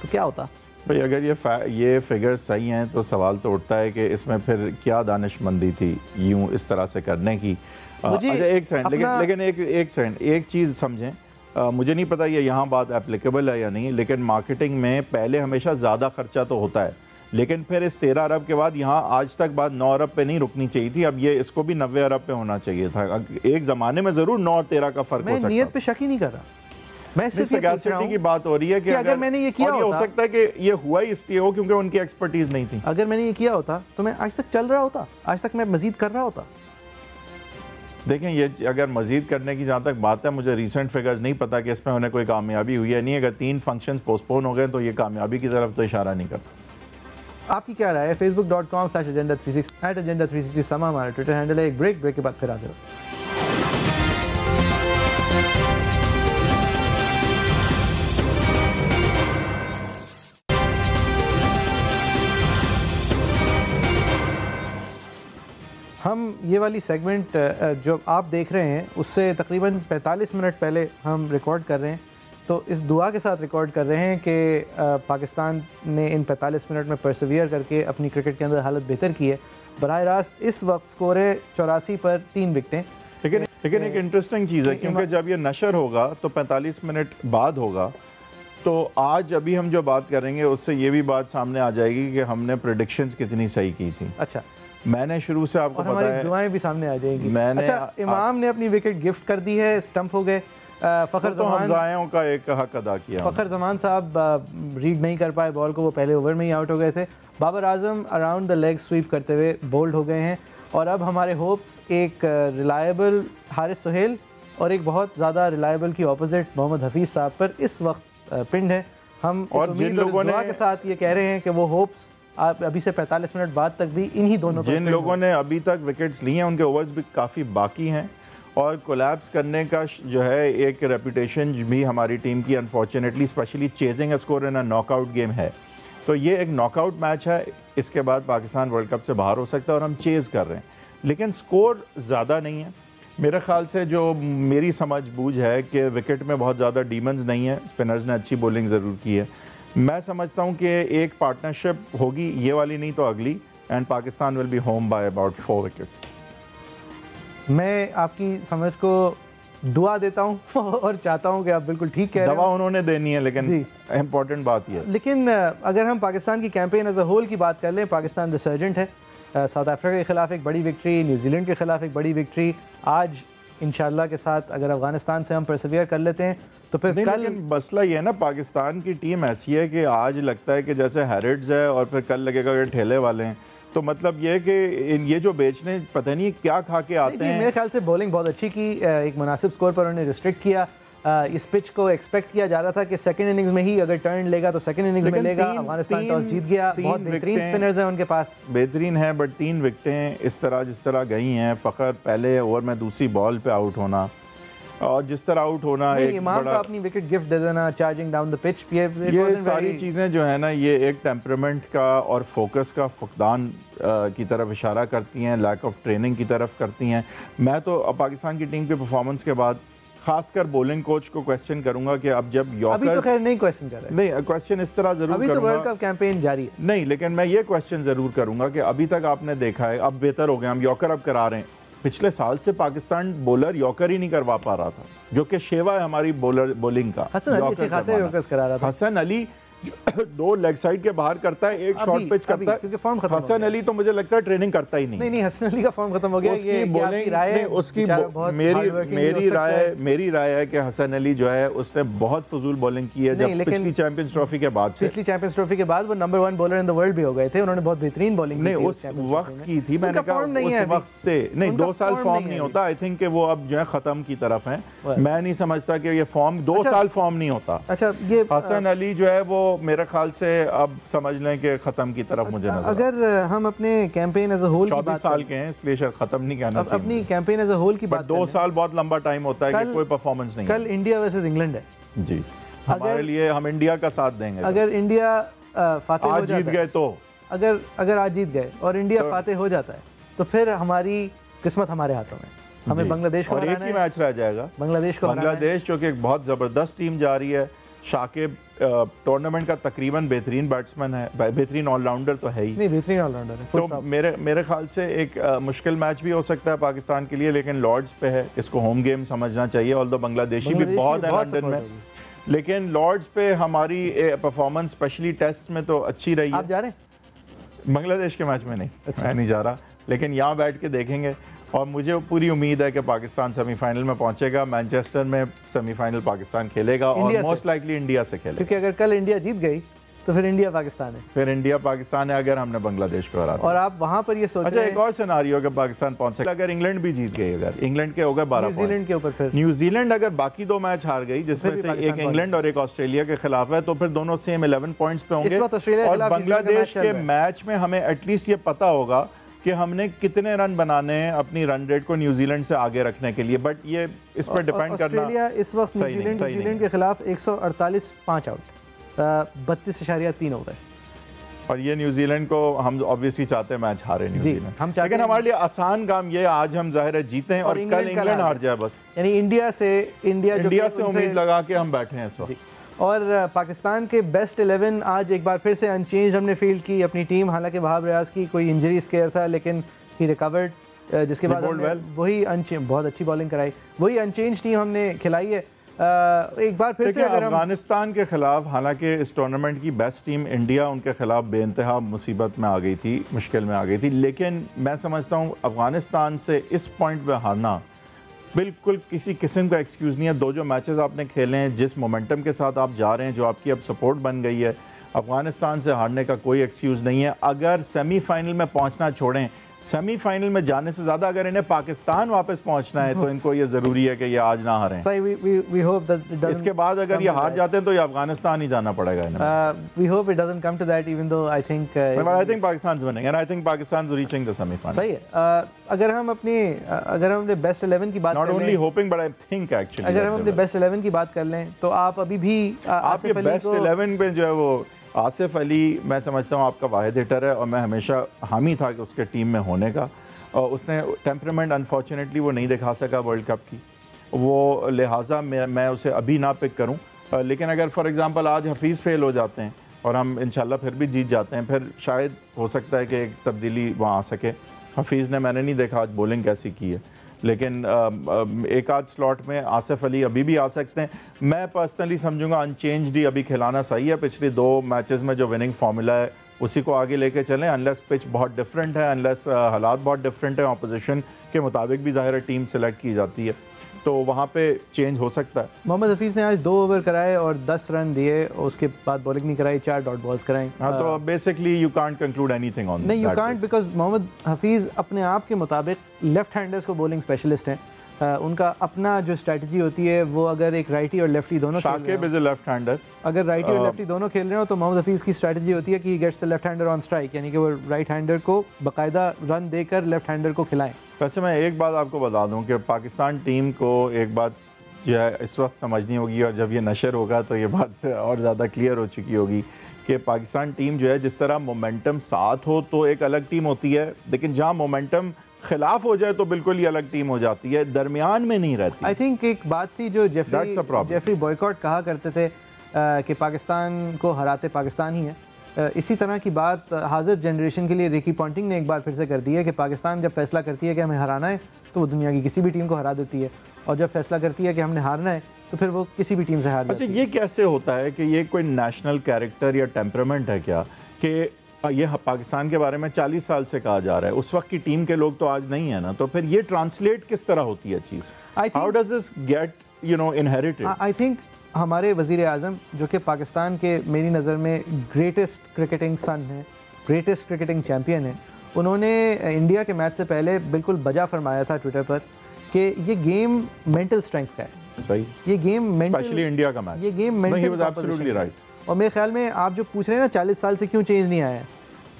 تو کیا ہوتا؟ بھئی اگر یہ فا... یہ فگر صحیح ہیں تو سوال تو اٹھتا ہے کہ اس میں پھر کیا دانش مندی تھی یوں اس طرح سے کرنے کی؟ اچھا ایک سیکنڈ لیکن لیکن ایک ایک سیکنڈ ایک چیز سمجھیں۔ مجھے نہیں پتا یہ یہاں بات اپلیکیبل ہے یا نہیں لیکن مارکیٹنگ میں پہلے ہمیشہ زیادہ خرچہ تو ہوتا ہے۔ لیکن پھر اس تیرہ ارب کے بعد یہاں آج تک بات نو ارب پہ نہیں رکنی چاہیے تھی اب یہ اس کو بھی نوے ارب پہ ہونا چاہیے تھا۔ ایک زمانے میں ضرور نو اور تیرہ کا فرق ہو میں سکتا۔ نیت پہ شک ہی نہیں کر رہا۔ میں صرف یہ پوچھ رہا سگاسٹی کی ہوں بات ہو رہی ہے کہ اگر میں نے یہ کیا اور یہ ہو ہوتا- سکتا ہے کہ یہ ہوا ہی اس لیے ہو کیونکہ ان کی ایکسپرٹیز نہیں تھی۔ اگر میں نے یہ کیا ہوتا تو میں آج تک چل رہا ہوتا آج تک میں مزید کر رہا ہوتا۔ دیکھیں یہ اگر مزید کرنے کی جہاں تک بات ہے مجھے ریسنٹ فگرز نہیں پتا کہ اس میں انہیں کوئی کامیابی ہوئی ہے۔ نہیں اگر تین فنکشنز پوسٹپون ہو گئے تو یہ کامیابی کی طرف تو اشارہ نہیں کرتا۔ آپ کی کیا رائے ہے؟ Facebook dot com slash agenda three six eight agenda three sixty سما ہمارا ٹویٹر ہینڈل ہے۔ ایک بریک بریک کے بعد پھر حاضر ہو۔ ہم یہ والی سیگمنٹ جو آپ دیکھ رہے ہیں، اس سے تقریباً پینتالیس منٹ پہلے ہم ریکارڈ کر رہے ہیں۔ تو اس دعا کے ساتھ ریکارڈ کر رہے ہیں کہ پاکستان نے ان پینتالیس منٹ میں پرسویئر کر کے اپنی کرکٹ کے اندر حالت بہتر کی ہے۔ براہ راست اس وقت سکور ہے چوراسی پر تین وکٹیں لیکن لیکن ایک انٹرسٹنگ چیز ہے کیونکہ جب یہ نشر ہوگا تو پینتالیس منٹ بعد ہوگا۔ تو آج ابھی ہم جو بات کریں گے اس سے یہ بھی بات سامنے آ جائے گی کہ ہم نے پریڈکشنز کتنی صحیح کی تھی اچھا۔ میں نے شروع سے آپ کو پتا ہماری ہے دعائیں بھی سامنے آ جائیں گی۔ میں نے اچھا امام نے اپنی وکٹ گفٹ کر دی ہے سٹمپ ہو گئے۔ فخر ہم زمان زائوں کا ایک حق ادا کیا فخر زمان صاحب ریڈ نہیں کر پائے بال کو وہ پہلے اوور میں ہی آؤٹ ہو گئے تھے۔ Babar Azam around the leg sweep کرتے ہوئے بولڈ ہو گئے ہیں۔ اور اب ہمارے ہوپس ایک ریلائبل حارث سہیل اور ایک بہت زیادہ ریلائبل کی اپوزٹ محمد حفیظ صاحب پر اس وقت پنڈ ہے ہم اور جن لوگوں نے- کے ساتھ یہ کہہ رہے ہیں کہ وہ ہوپس آپ ابھی سے پینتالیس منٹ بعد تک بھی انہی دونوں جن لوگوں نے ابھی تک وکٹس لی ہیں ان کے اوورز بھی کافی باقی ہیں۔ اور کولیپس کرنے کا جو ہے ایک ریپوٹیشن بھی ہماری ٹیم کی unfortunately especially chasing score in knockout game ہے۔ تو یہ ایک ناک آؤٹ میچ ہے۔ اس کے بعد پاکستان ورلڈ کپ سے باہر ہو سکتا ہے اور ہم چیز کر رہے ہیں۔ لیکن سکور زیادہ نہیں ہے۔ میرے خیال سے جو میری سمجھ بوجھ ہے کہ وکٹ میں بہت زیادہ ڈیمنز نہیں ہیں۔ اسپنرز نے اچھی بولنگ ضرور کی ہے۔ میں سمجھتا ہوں کہ ایک پارٹنرشپ ہوگی، یہ والی نہیں تو اگلی۔ And Pakistan will be home by about four wickets میں آپ کی سمجھ کو دعا دیتا ہوں اور چاہتا ہوں کہ آپ بالکل ٹھیک کہہ رہے ہیں انہوں نے دینی ہے لیکن جی۔ امپورٹنٹ بات یہ ہے۔ لیکن اگر ہم پاکستان کی کیمپین ایز اے ہول کی بات کر لیں پاکستان ریسرجنٹ ہے۔ ساؤتھ افریقہ کے خلاف ایک بڑی وکٹری نیوزی لینڈ کے خلاف ایک بڑی وکٹری آج انشاءاللہ کے ساتھ اگر افغانستان سے ہم پرسویئر کر لیتے ہیں تو پھر کل لیکن مسئلہ یہ ہے نا پاکستان کی ٹیم ایسی ہے کہ آج لگتا ہے کہ جیسے ہیریڈز ہے اور پھر کل لگے گا کہ ٹھیلے والے ہیں۔ تو مطلب یہ ہے کہ یہ جو بیچنے پتہ نہیں کیا کھا کے آتے جی ہیں۔ میرے خیال سے بولنگ بہت اچھی کی ایک مناسب سکور پر انہوں نے ریسٹرکٹ کیا۔ اس پچ کو ایکسپیکٹ کیا جا رہا تھا کہ سیکنڈ اننگز میں ہی اگر ٹرن لے گا تو سیکنڈ اننگز میں لے گا۔ افغانستان ٹاس جیت گیا۔ بہت بہترین اسپنرز ہیں ان کے پاس۔ بہترین ہے بٹ تین وکٹیں اس طرح جس طرح گئی ہیں۔ فخر پہلے اوور میں دوسری بال پہ آؤٹ ہونا۔ اور جس طرح آؤٹ ہونا ایک امام کو اپنی وکٹ گفٹ دے دینا چارجنگ ڈاؤن دا پچ یہ ساری چیزیں جو ہیں نا یہ ایک ٹیمپرمنٹ کا اور فوکس کا فقدان کی طرف اشارہ کرتی ہیں لیک آف ٹریننگ کی طرف کرتی ہیں۔ میں تو پاکستان کی ٹیم کے پرفارمنس کے بعد خاص کر بولنگ کوچ کو کویسچن کروں گا کہ اب جب ابھی تو خیر نہیں کوشچن کر رہے۔ نہیں کویسچن اس طرح ضرور ابھی تو کروں ورلڈ گا کپ کیمپین جاری ہے۔ نہیں لیکن میں یہ کویسچن ضرور کروں گا کہ ابھی تک آپ نے دیکھا ہے اب بہتر ہو گئے ہم یوکر اب کرا رہے ہیں۔ پچھلے سال سے پاکستان بولر یوکر ہی نہیں کروا پا رہا تھا جو کہ شیوا ہے ہماری بولر بولنگ کا حسن علی حسن علی دو لیگ سائڈ کے باہر کرتا ہے ایک شارٹ پچ کرتا ہے۔ کیونکہ فارم ختم حسن علی تو مجھے لگتا ہے ٹریننگ کرتا ہی نہیں۔ نہیں نہیں حسن علی کا فارم ختم ہو گیا۔ اس کی یہ بولنگ اس کی میری میری رائے میری رائے ہے کہ حسن علی جو ہے اس نے بہت فضول بولنگ کی ہے جب پچھلی چیمپئنز ٹرافی کے بعد سے۔ پچھلی چیمپئنز ٹرافی کے بعد وہ number one bowler in the world بھی ہو گئے تھے۔ انہوں نے بہت بہترین بولنگ نہیں اس وقت کی تھی میں نے کہا اس وقت سے۔ نہیں دو سال فارم نہیں ہوتا۔ آئی تھنک کہ وہ اب جو ہے ختم کی طرف ہیں۔ میں نہیں سمجھتا کہ یہ فارم دو سال فارم نہیں ہوتا۔ اچھا یہ حسن علی جو ہے وہ میرے خیال سے اب سمجھ لیں کہ ختم کی طرف مجھے نظر اگر ہم اپنے کیمپین ایز اے ہول کی چوبیس سال کے ہیں اس لیے شاید ختم نہیں کہنا چاہیے اپنی کیمپین ایز اے ہول کی بات دو سال بہت لمبا ٹائم ہوتا ہے کہ کوئی پرفارمنس نہیں کل انڈیا ورسز انگلینڈ ہے۔ جی۔ ہمارے لیے ہم انڈیا کا ساتھ دیں گے۔ اگر انڈیا فاتح ہو آج جیت گئے تو۔ اگر اگر آج جیت گئے اور انڈیا فاتح ہو جاتا ہے تو پھر ہماری قسمت ہمارے ہاتھوں میں ہمیں بنگلہ دیش کو اور ایک ہی میچ رہ جائے گا۔ بنگلہ دیش کو بنگلہ دیش جو کہ ایک بہت زبردست ٹیم جا رہی ہے۔ شاکب ٹورنامنٹ کا تقریباً بہترین بیٹسمن ہے بہترین آل راؤنڈر تو ہے ہی۔ نہیں بہترین آل راؤنڈر ہے تو میرے میرے خیال سے ایک مشکل میچ بھی ہو سکتا ہے پاکستان کے لیے لیکن لارڈز پہ ہے۔ اس کو ہوم گیم سمجھنا چاہیے آل دو بنگلہ دیشی بھی بہت ہے لنڈن میں۔ لیکن لارڈز پہ ہماری پرفارمنس اسپیشلی ٹیسٹ میں تو اچھی رہی ہے۔ آپ جا رہے ہیں؟ بنگلہ دیش کے میچ میں نہیں میں نہیں جا رہا۔ لیکن یہاں بیٹھ کے دیکھیں گے۔ اور مجھے پوری امید ہے کہ پاکستان سیمی فائنل میں پہنچے گا مینچسٹر میں سیمی فائنل پاکستان کھیلے گا اور موسٹ لائکلی انڈیا سے کھیلے کیونکہ اگر کل انڈیا جیت گئی تو پھر انڈیا پاکستان ہے۔ پھر انڈیا پاکستان ہے اگر ہم نے بنگلہ دیش کو ہرا اور آپ وہاں پر یہ سوچ اچھا ایک اور سیناریو کہ پاکستان پہنچ سکتا اگر انگلینڈ بھی جیت گئی اگر انگلینڈ کے ہوگا بارہ نیوزی لینڈ کے اوپر پھر۔ نیوزی لینڈ اگر باقی دو میچ ہار گئی جس میں سے ایک انگلینڈ اور ایک آسٹریلیا کے خلاف ہے تو پھر دونوں سیم الیون پوائنٹس پہ ہوں گے۔ اور بنگلہ دیش کے میچ میں ہمیں ایٹ لیسٹ یہ پتا ہوگا کہ ہم نے کتنے رن بنانے ہیں اپنی رن ریٹ کو نیوزی لینڈ سے آگے رکھنے کے لیے بٹ یہ اس پر ڈیپینڈ کرنا آسٹریلیا اس وقت نیوزی لینڈ نیوزی لینڈ کے خلاف ایک سو اڑتالیس پانچ آؤٹ بتیس اشاریہ تین ہو گئے اور یہ نیوزی لینڈ کو ہم obviously چاہتے ہیں میچ ہارے نیوزی لینڈ لیکن ہمارے لیے آسان کام یہ آج ہم ظاہر ہے جیتے ہیں اور کل انگلینڈ ہار جائے بس۔ یعنی انڈیا سے انڈیا انڈیا سے امید لگا کے ہم بیٹھے ہیں اس وقت۔ اور پاکستان کے بیسٹ الیون آج ایک بار پھر سے انچینج ہم نے فیلڈ کی اپنی ٹیم حالانکہ وہاب ریاض کی کوئی انجری اسکیئر تھا لیکن ہی ریکورڈ جس کے بعد وہی بہت اچھی بالنگ کرائی۔ وہی انچینج ٹیم ہم نے کھلائی ہے۔ ایک بار پھر سے افغانستان کے خلاف حالانکہ اس ٹورنامنٹ کی بیسٹ ٹیم انڈیا ان کے خلاف بے انتہا مصیبت میں آ گئی تھی مشکل میں آ گئی تھی لیکن میں سمجھتا ہوں افغانستان سے اس پوائنٹ پہ ہارنا بالکل کسی قسم کا ایکسکیوز نہیں ہے۔ دو جو میچز آپ نے کھیلے ہیں، جس مومنٹم کے ساتھ آپ جا رہے ہیں، جو آپ کی اب سپورٹ بن گئی ہے، افغانستان سے ہارنے کا کوئی ایکسکیوز نہیں ہے۔ اگر سیمی فائنل میں پہنچنا چھوڑیں سیمی فائنل میں جانے سے زیادہ اگر انہیں پاکستان واپس پہنچنا ہے تو ان کو یہ ضروری ہے کہ یہ آج نہ ہاریں۔ اس کے بعد اگر یہ ہار جاتے ہیں تو یہ افغانستان ہی جانا پڑے گا Pakistan's winning and I think Pakistan's reaching the semi final صحیح ہے اگر ہم اپنی اگر ہم اپنے بیسٹ 11 کی بات not only hoping but I think actually اگر ہم اپنے بیسٹ 11 کی بات کر لیں تو آپ ابھی بھی آپ کے بیسٹ 11 پہ جو ہے وہ آصف علی، میں سمجھتا ہوں آپ کا واحد ہٹر ہے اور میں ہمیشہ حامی تھا کہ اس کے ٹیم میں ہونے کا۔ اور اس نے ٹیمپرمنٹ انفارچونیٹلی وہ نہیں دکھا سکا ورلڈ کپ کی۔ وہ لہٰذا میں اسے ابھی نہ پک کروں۔ لیکن اگر فار ایگزامپل آج حفیظ فیل ہو جاتے ہیں اور ہم انشاءاللہ پھر بھی جیت جاتے ہیں، پھر شاید ہو سکتا ہے کہ ایک تبدیلی وہاں آ سکے۔ حفیظ نے میں نے نہیں دیکھا، آج بولنگ کیسی کی ہے۔ لیکن ایک آدھ سلاٹ میں آصف علی ابھی بھی آ سکتے ہیں۔ میں پرسنلی سمجھوں گا انچینج ابھی کھلانا صحیح ہے۔ پچھلی دو میچز میں جو وننگ فارمولا ہے، اسی کو آگے لے کے چلیں۔ انلیس پچ بہت ڈفرینٹ ہے انلیس حالات بہت ڈفرینٹ ہیں اپوزیشن کے مطابق بھی ظاہر ٹیم سلیکٹ کی جاتی ہے۔ تو وہاں پہ چینج ہو سکتا ہے۔ محمد حفیظ نے آج دو اوور کرائے اور دس رن دیے اس کے بعد بولنگ نہیں کرائی چار ڈاٹ بالز کرائیں۔ ہاں تو basically you can't conclude anything on نہیں you can't because Muhammad Hafeez اپنے آپ کے مطابق لیفٹ ہینڈرز کو بولنگ اسپیشلسٹ ہیں۔ ان کا اپنا جو اسٹریٹجی ہوتی ہے وہ اگر ایک رائٹی اور لیفٹی دونوں شاکب از اے لیفٹ ہینڈر اگر رائٹی اور لیفٹی دونوں کھیل رہے ہو تو محمد حفیظ کی اسٹریٹجی ہوتی ہے کہ he gets the left hander on strike یعنی کہ وہ رائٹ ہینڈر کو باقاعدہ رن دے کر لیفٹ ہینڈر کو کھلائیں۔ ویسے میں ایک بات آپ کو بتا دوں کہ پاکستان ٹیم کو ایک بات جو ہے اس وقت سمجھنی ہوگی اور جب یہ نشر ہوگا تو یہ بات اور زیادہ کلیئر ہو چکی ہوگی کہ پاکستان ٹیم جو ہے جس طرح مومنٹم ساتھ ہو تو ایک الگ ٹیم ہوتی ہے لیکن جہاں مومنٹم خلاف ہو جائے تو بالکل ہی الگ ٹیم ہو جاتی ہے درمیان میں نہیں رہتی۔ آئی تھنک ایک بات تھی جو جیفری جیفری کہا کرتے تھے کہ پاکستان کو ہراتے پاکستان ہی ہے اسی طرح کی بات حاضر جنریشن کے لیے ریکی پونٹنگ نے ایک بار پھر سے کر دی ہے کہ پاکستان جب فیصلہ کرتی ہے کہ ہمیں ہرانا ہے تو وہ دنیا کی کسی بھی ٹیم کو ہرا دیتی ہے۔ اور جب فیصلہ کرتی ہے کہ ہم نے ہارنا ہے تو پھر وہ کسی بھی ٹیم سے ہار اچھا یہ کیسے ہوتا ہے کہ یہ کوئی نیشنل کیریکٹر یا ٹیمپرمنٹ ہے کیا؟ کہ یہ پاکستان کے بارے میں چالیس سال سے کہا جا رہا ہے۔ اس وقت کی ٹیم کے لوگ تو آج نہیں ہیں نا۔ تو پھر یہ ٹرانسلیٹ کس طرح ہوتی ہے چیز؟ How does this get you know inherited I think ہمارے وزیر اعظم جو کہ پاکستان کے میری نظر میں گریٹسٹ کرکٹنگ سن ہیں گریٹسٹ کرکٹنگ چیمپئن ہیں انہوں نے انڈیا کے میچ سے پہلے بالکل بجا فرمایا تھا ٹویٹر پر کہ یہ گیم مینٹل اسٹرینتھ کا ہے۔ صحیح۔ یہ گیم اسپیشلی انڈیا کا میچ یہ گیم مینٹل اور میرے خیال میں آپ جو پوچھ رہے ہیں نا چالیس سال سے کیوں چینج نہیں آیا ہے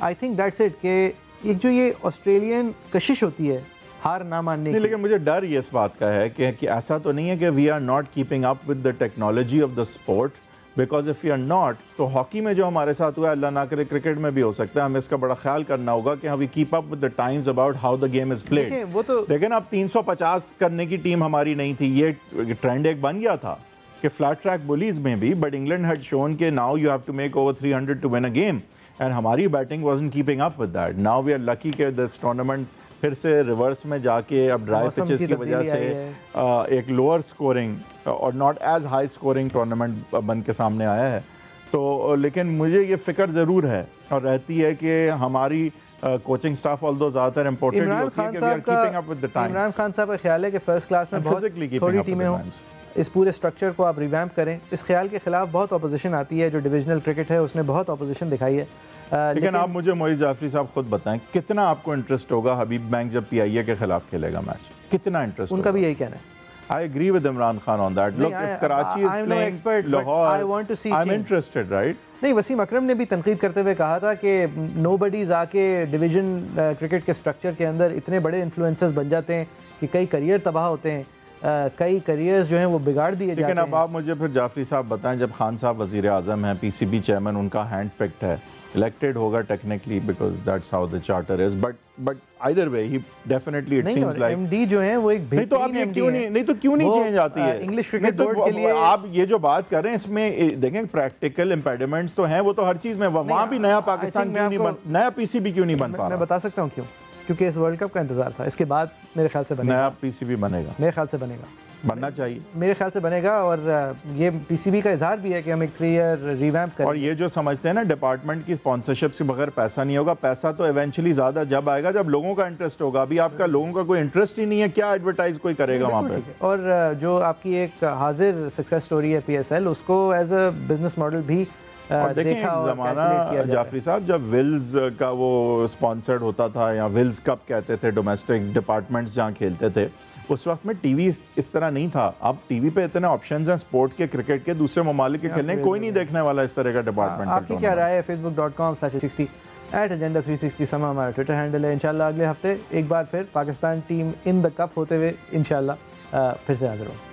آئی تھنک دیٹس اٹ کہ ایک جو یہ آسٹریلین کشش ہوتی ہے ہار نہ ماننے کی۔ لیکن مجھے ڈر یہ اس بات کا ہے کہ ایسا تو نہیں ہے کہ we are not keeping up with the technology of the sport because if you are not تو ہاکی میں جو ہمارے ساتھ ہوا ہے اللہ نہ کرے کرکٹ میں بھی ہو سکتا ہے۔ ہمیں اس کا بڑا خیال کرنا ہوگا کہ we keep up with the times about how the game is played لیکن اب تین سو پچاس کرنے کی ٹیم ہماری نہیں تھی۔ یہ ٹرینڈ ایک بن گیا تھا کہ فلیٹ ٹریک بولیز میں بھی بٹ انگلینڈ ہیڈ شون کہ now you have to make over three hundred to win a game and ہماری batting wasn't keeping up with that now we are lucky کہ دس ٹورنامنٹ پھر سے reverse میں جا کے اب ڈرائی پچز کی وجہ سے ایک لوور سکورنگ اور not as high scoring tournament بن کے سامنے آیا ہے۔ تو لیکن مجھے یہ فکر ضرور ہے اور رہتی ہے کہ ہماری کوچنگ سٹاف آل دو زیادہ تر امپورٹنٹ عمران خان صاحب کا خیال ہے کہ فرسٹ کلاس میں بہت تھوڑی ٹیمیں ہوں۔ اس پورے سٹرکچر کو آپ ریویمپ کریں. اس خیال کے خلاف بہت اپوزیشن آتی ہے جو ڈویژنل کرکٹ ہے اس نے بہت اپوزیشن دکھائی ہے۔ لیکن آپ مجھے معیز جعفری صاحب خود بتائیں کتنا آپ کو انٹرسٹ ہوگا حبیب بینک جب پی آئی اے کے خلاف کھیلے گا میچ کتنا انٹرسٹ ان کا بھی یہی کہنا ہے۔ I agree with Imran Khan on that. Look, if Karachi is playing no expert, Lahore, I want to see I'm interested, right? نہیں وسیم اکرم نے بھی تنقید کرتے ہوئے کہا تھا کہ نو بڈیز آ کے ڈویژن کرکٹ کے سٹرکچر کے اندر اتنے بڑے انفلوئنسز بن جاتے ہیں کہ کئی کریئر تباہ ہوتے ہیں۔ کئی کریئرز جو ہیں وہ بگاڑ دیے جاتے ہیں۔ لیکن اب آپ مجھے پھر جعفری صاحب بتائیں جب خان صاحب وزیر اعظم ہیں پی سی بی چیئرمین ان کا ہینڈ پکڈ ہے۔ Elected ہوگا technically because that's how the charter is. But but either way he definitely it seems like M D جو ہیں وہ ایک نہیں تو آپ یہ کیوں نہیں نہیں تو کیوں نہیں چینج آتی ہے؟ انگلش کرکٹ بورڈ کے لیے آپ یہ جو بات کر رہے ہیں اس میں دیکھیں پریکٹیکل امپیڈمنٹس تو ہیں وہ تو ہر چیز میں وہاں بھی نیا پاکستان کیوں نہیں بن نیا پی سی بی کیوں نہیں بن پا رہا؟ میں بتا سکتا ہوں کیوں؟ کیونکہ اس ورلڈ کپ کا انتظار تھا۔ اس کے بعد میرے خیال سے بنے گا۔ نیا پی سی بی بنے گا۔ میرے خیال سے بنے گا۔ بننا چاہیے۔ میرے خیال سے بنے گا اور یہ پی سی بی کا اظہار بھی ہے کہ ہم ایک تھری ایئر ریویمپ کریں۔ اور یہ جو سمجھتے ہیں نا ڈپارٹمنٹ کی سپانسرشپ سے بغیر پیسہ نہیں ہوگا پیسہ تو ایونچولی زیادہ جب آئے گا جب لوگوں کا انٹرسٹ ہوگا۔ ابھی آپ کا لوگوں کا کوئی انٹرسٹ ہی نہیں ہے کیا ایڈورٹائز کوئی کرے گا وہاں پہ اور جو آپ کی ایک حاضر سکسیس سٹوری ہے پی ایس ایل اس کو ایز اے بزنس ماڈل بھی دیکھیں ایک زمانہ جعفری صاحب جب ویلز کا وہ سپانسرڈ ہوتا تھا یا ویلز کپ کہتے تھے ڈومیسٹک ڈپارٹمنٹس جہاں کھیلتے تھے اس وقت میں ٹی وی اس طرح نہیں تھا۔ اب ٹی وی پہ اتنے آپشنز ہیں سپورٹ کے کرکٹ کے دوسرے ممالک کے کھیلنے کوئی نہیں دیکھنے والا اس طرح کا ڈپارٹمنٹ آپ کی کیا رائے ہے Facebook dot com slash sixty eight agenda three sixty سما ہمارا ٹویٹر ہینڈل ہے۔ انشاءاللہ اگلے ہفتے ایک بار پھر Pakistan team in the cup ہوتے ہوئے انشاءاللہ پھر سے حاضر ہوں۔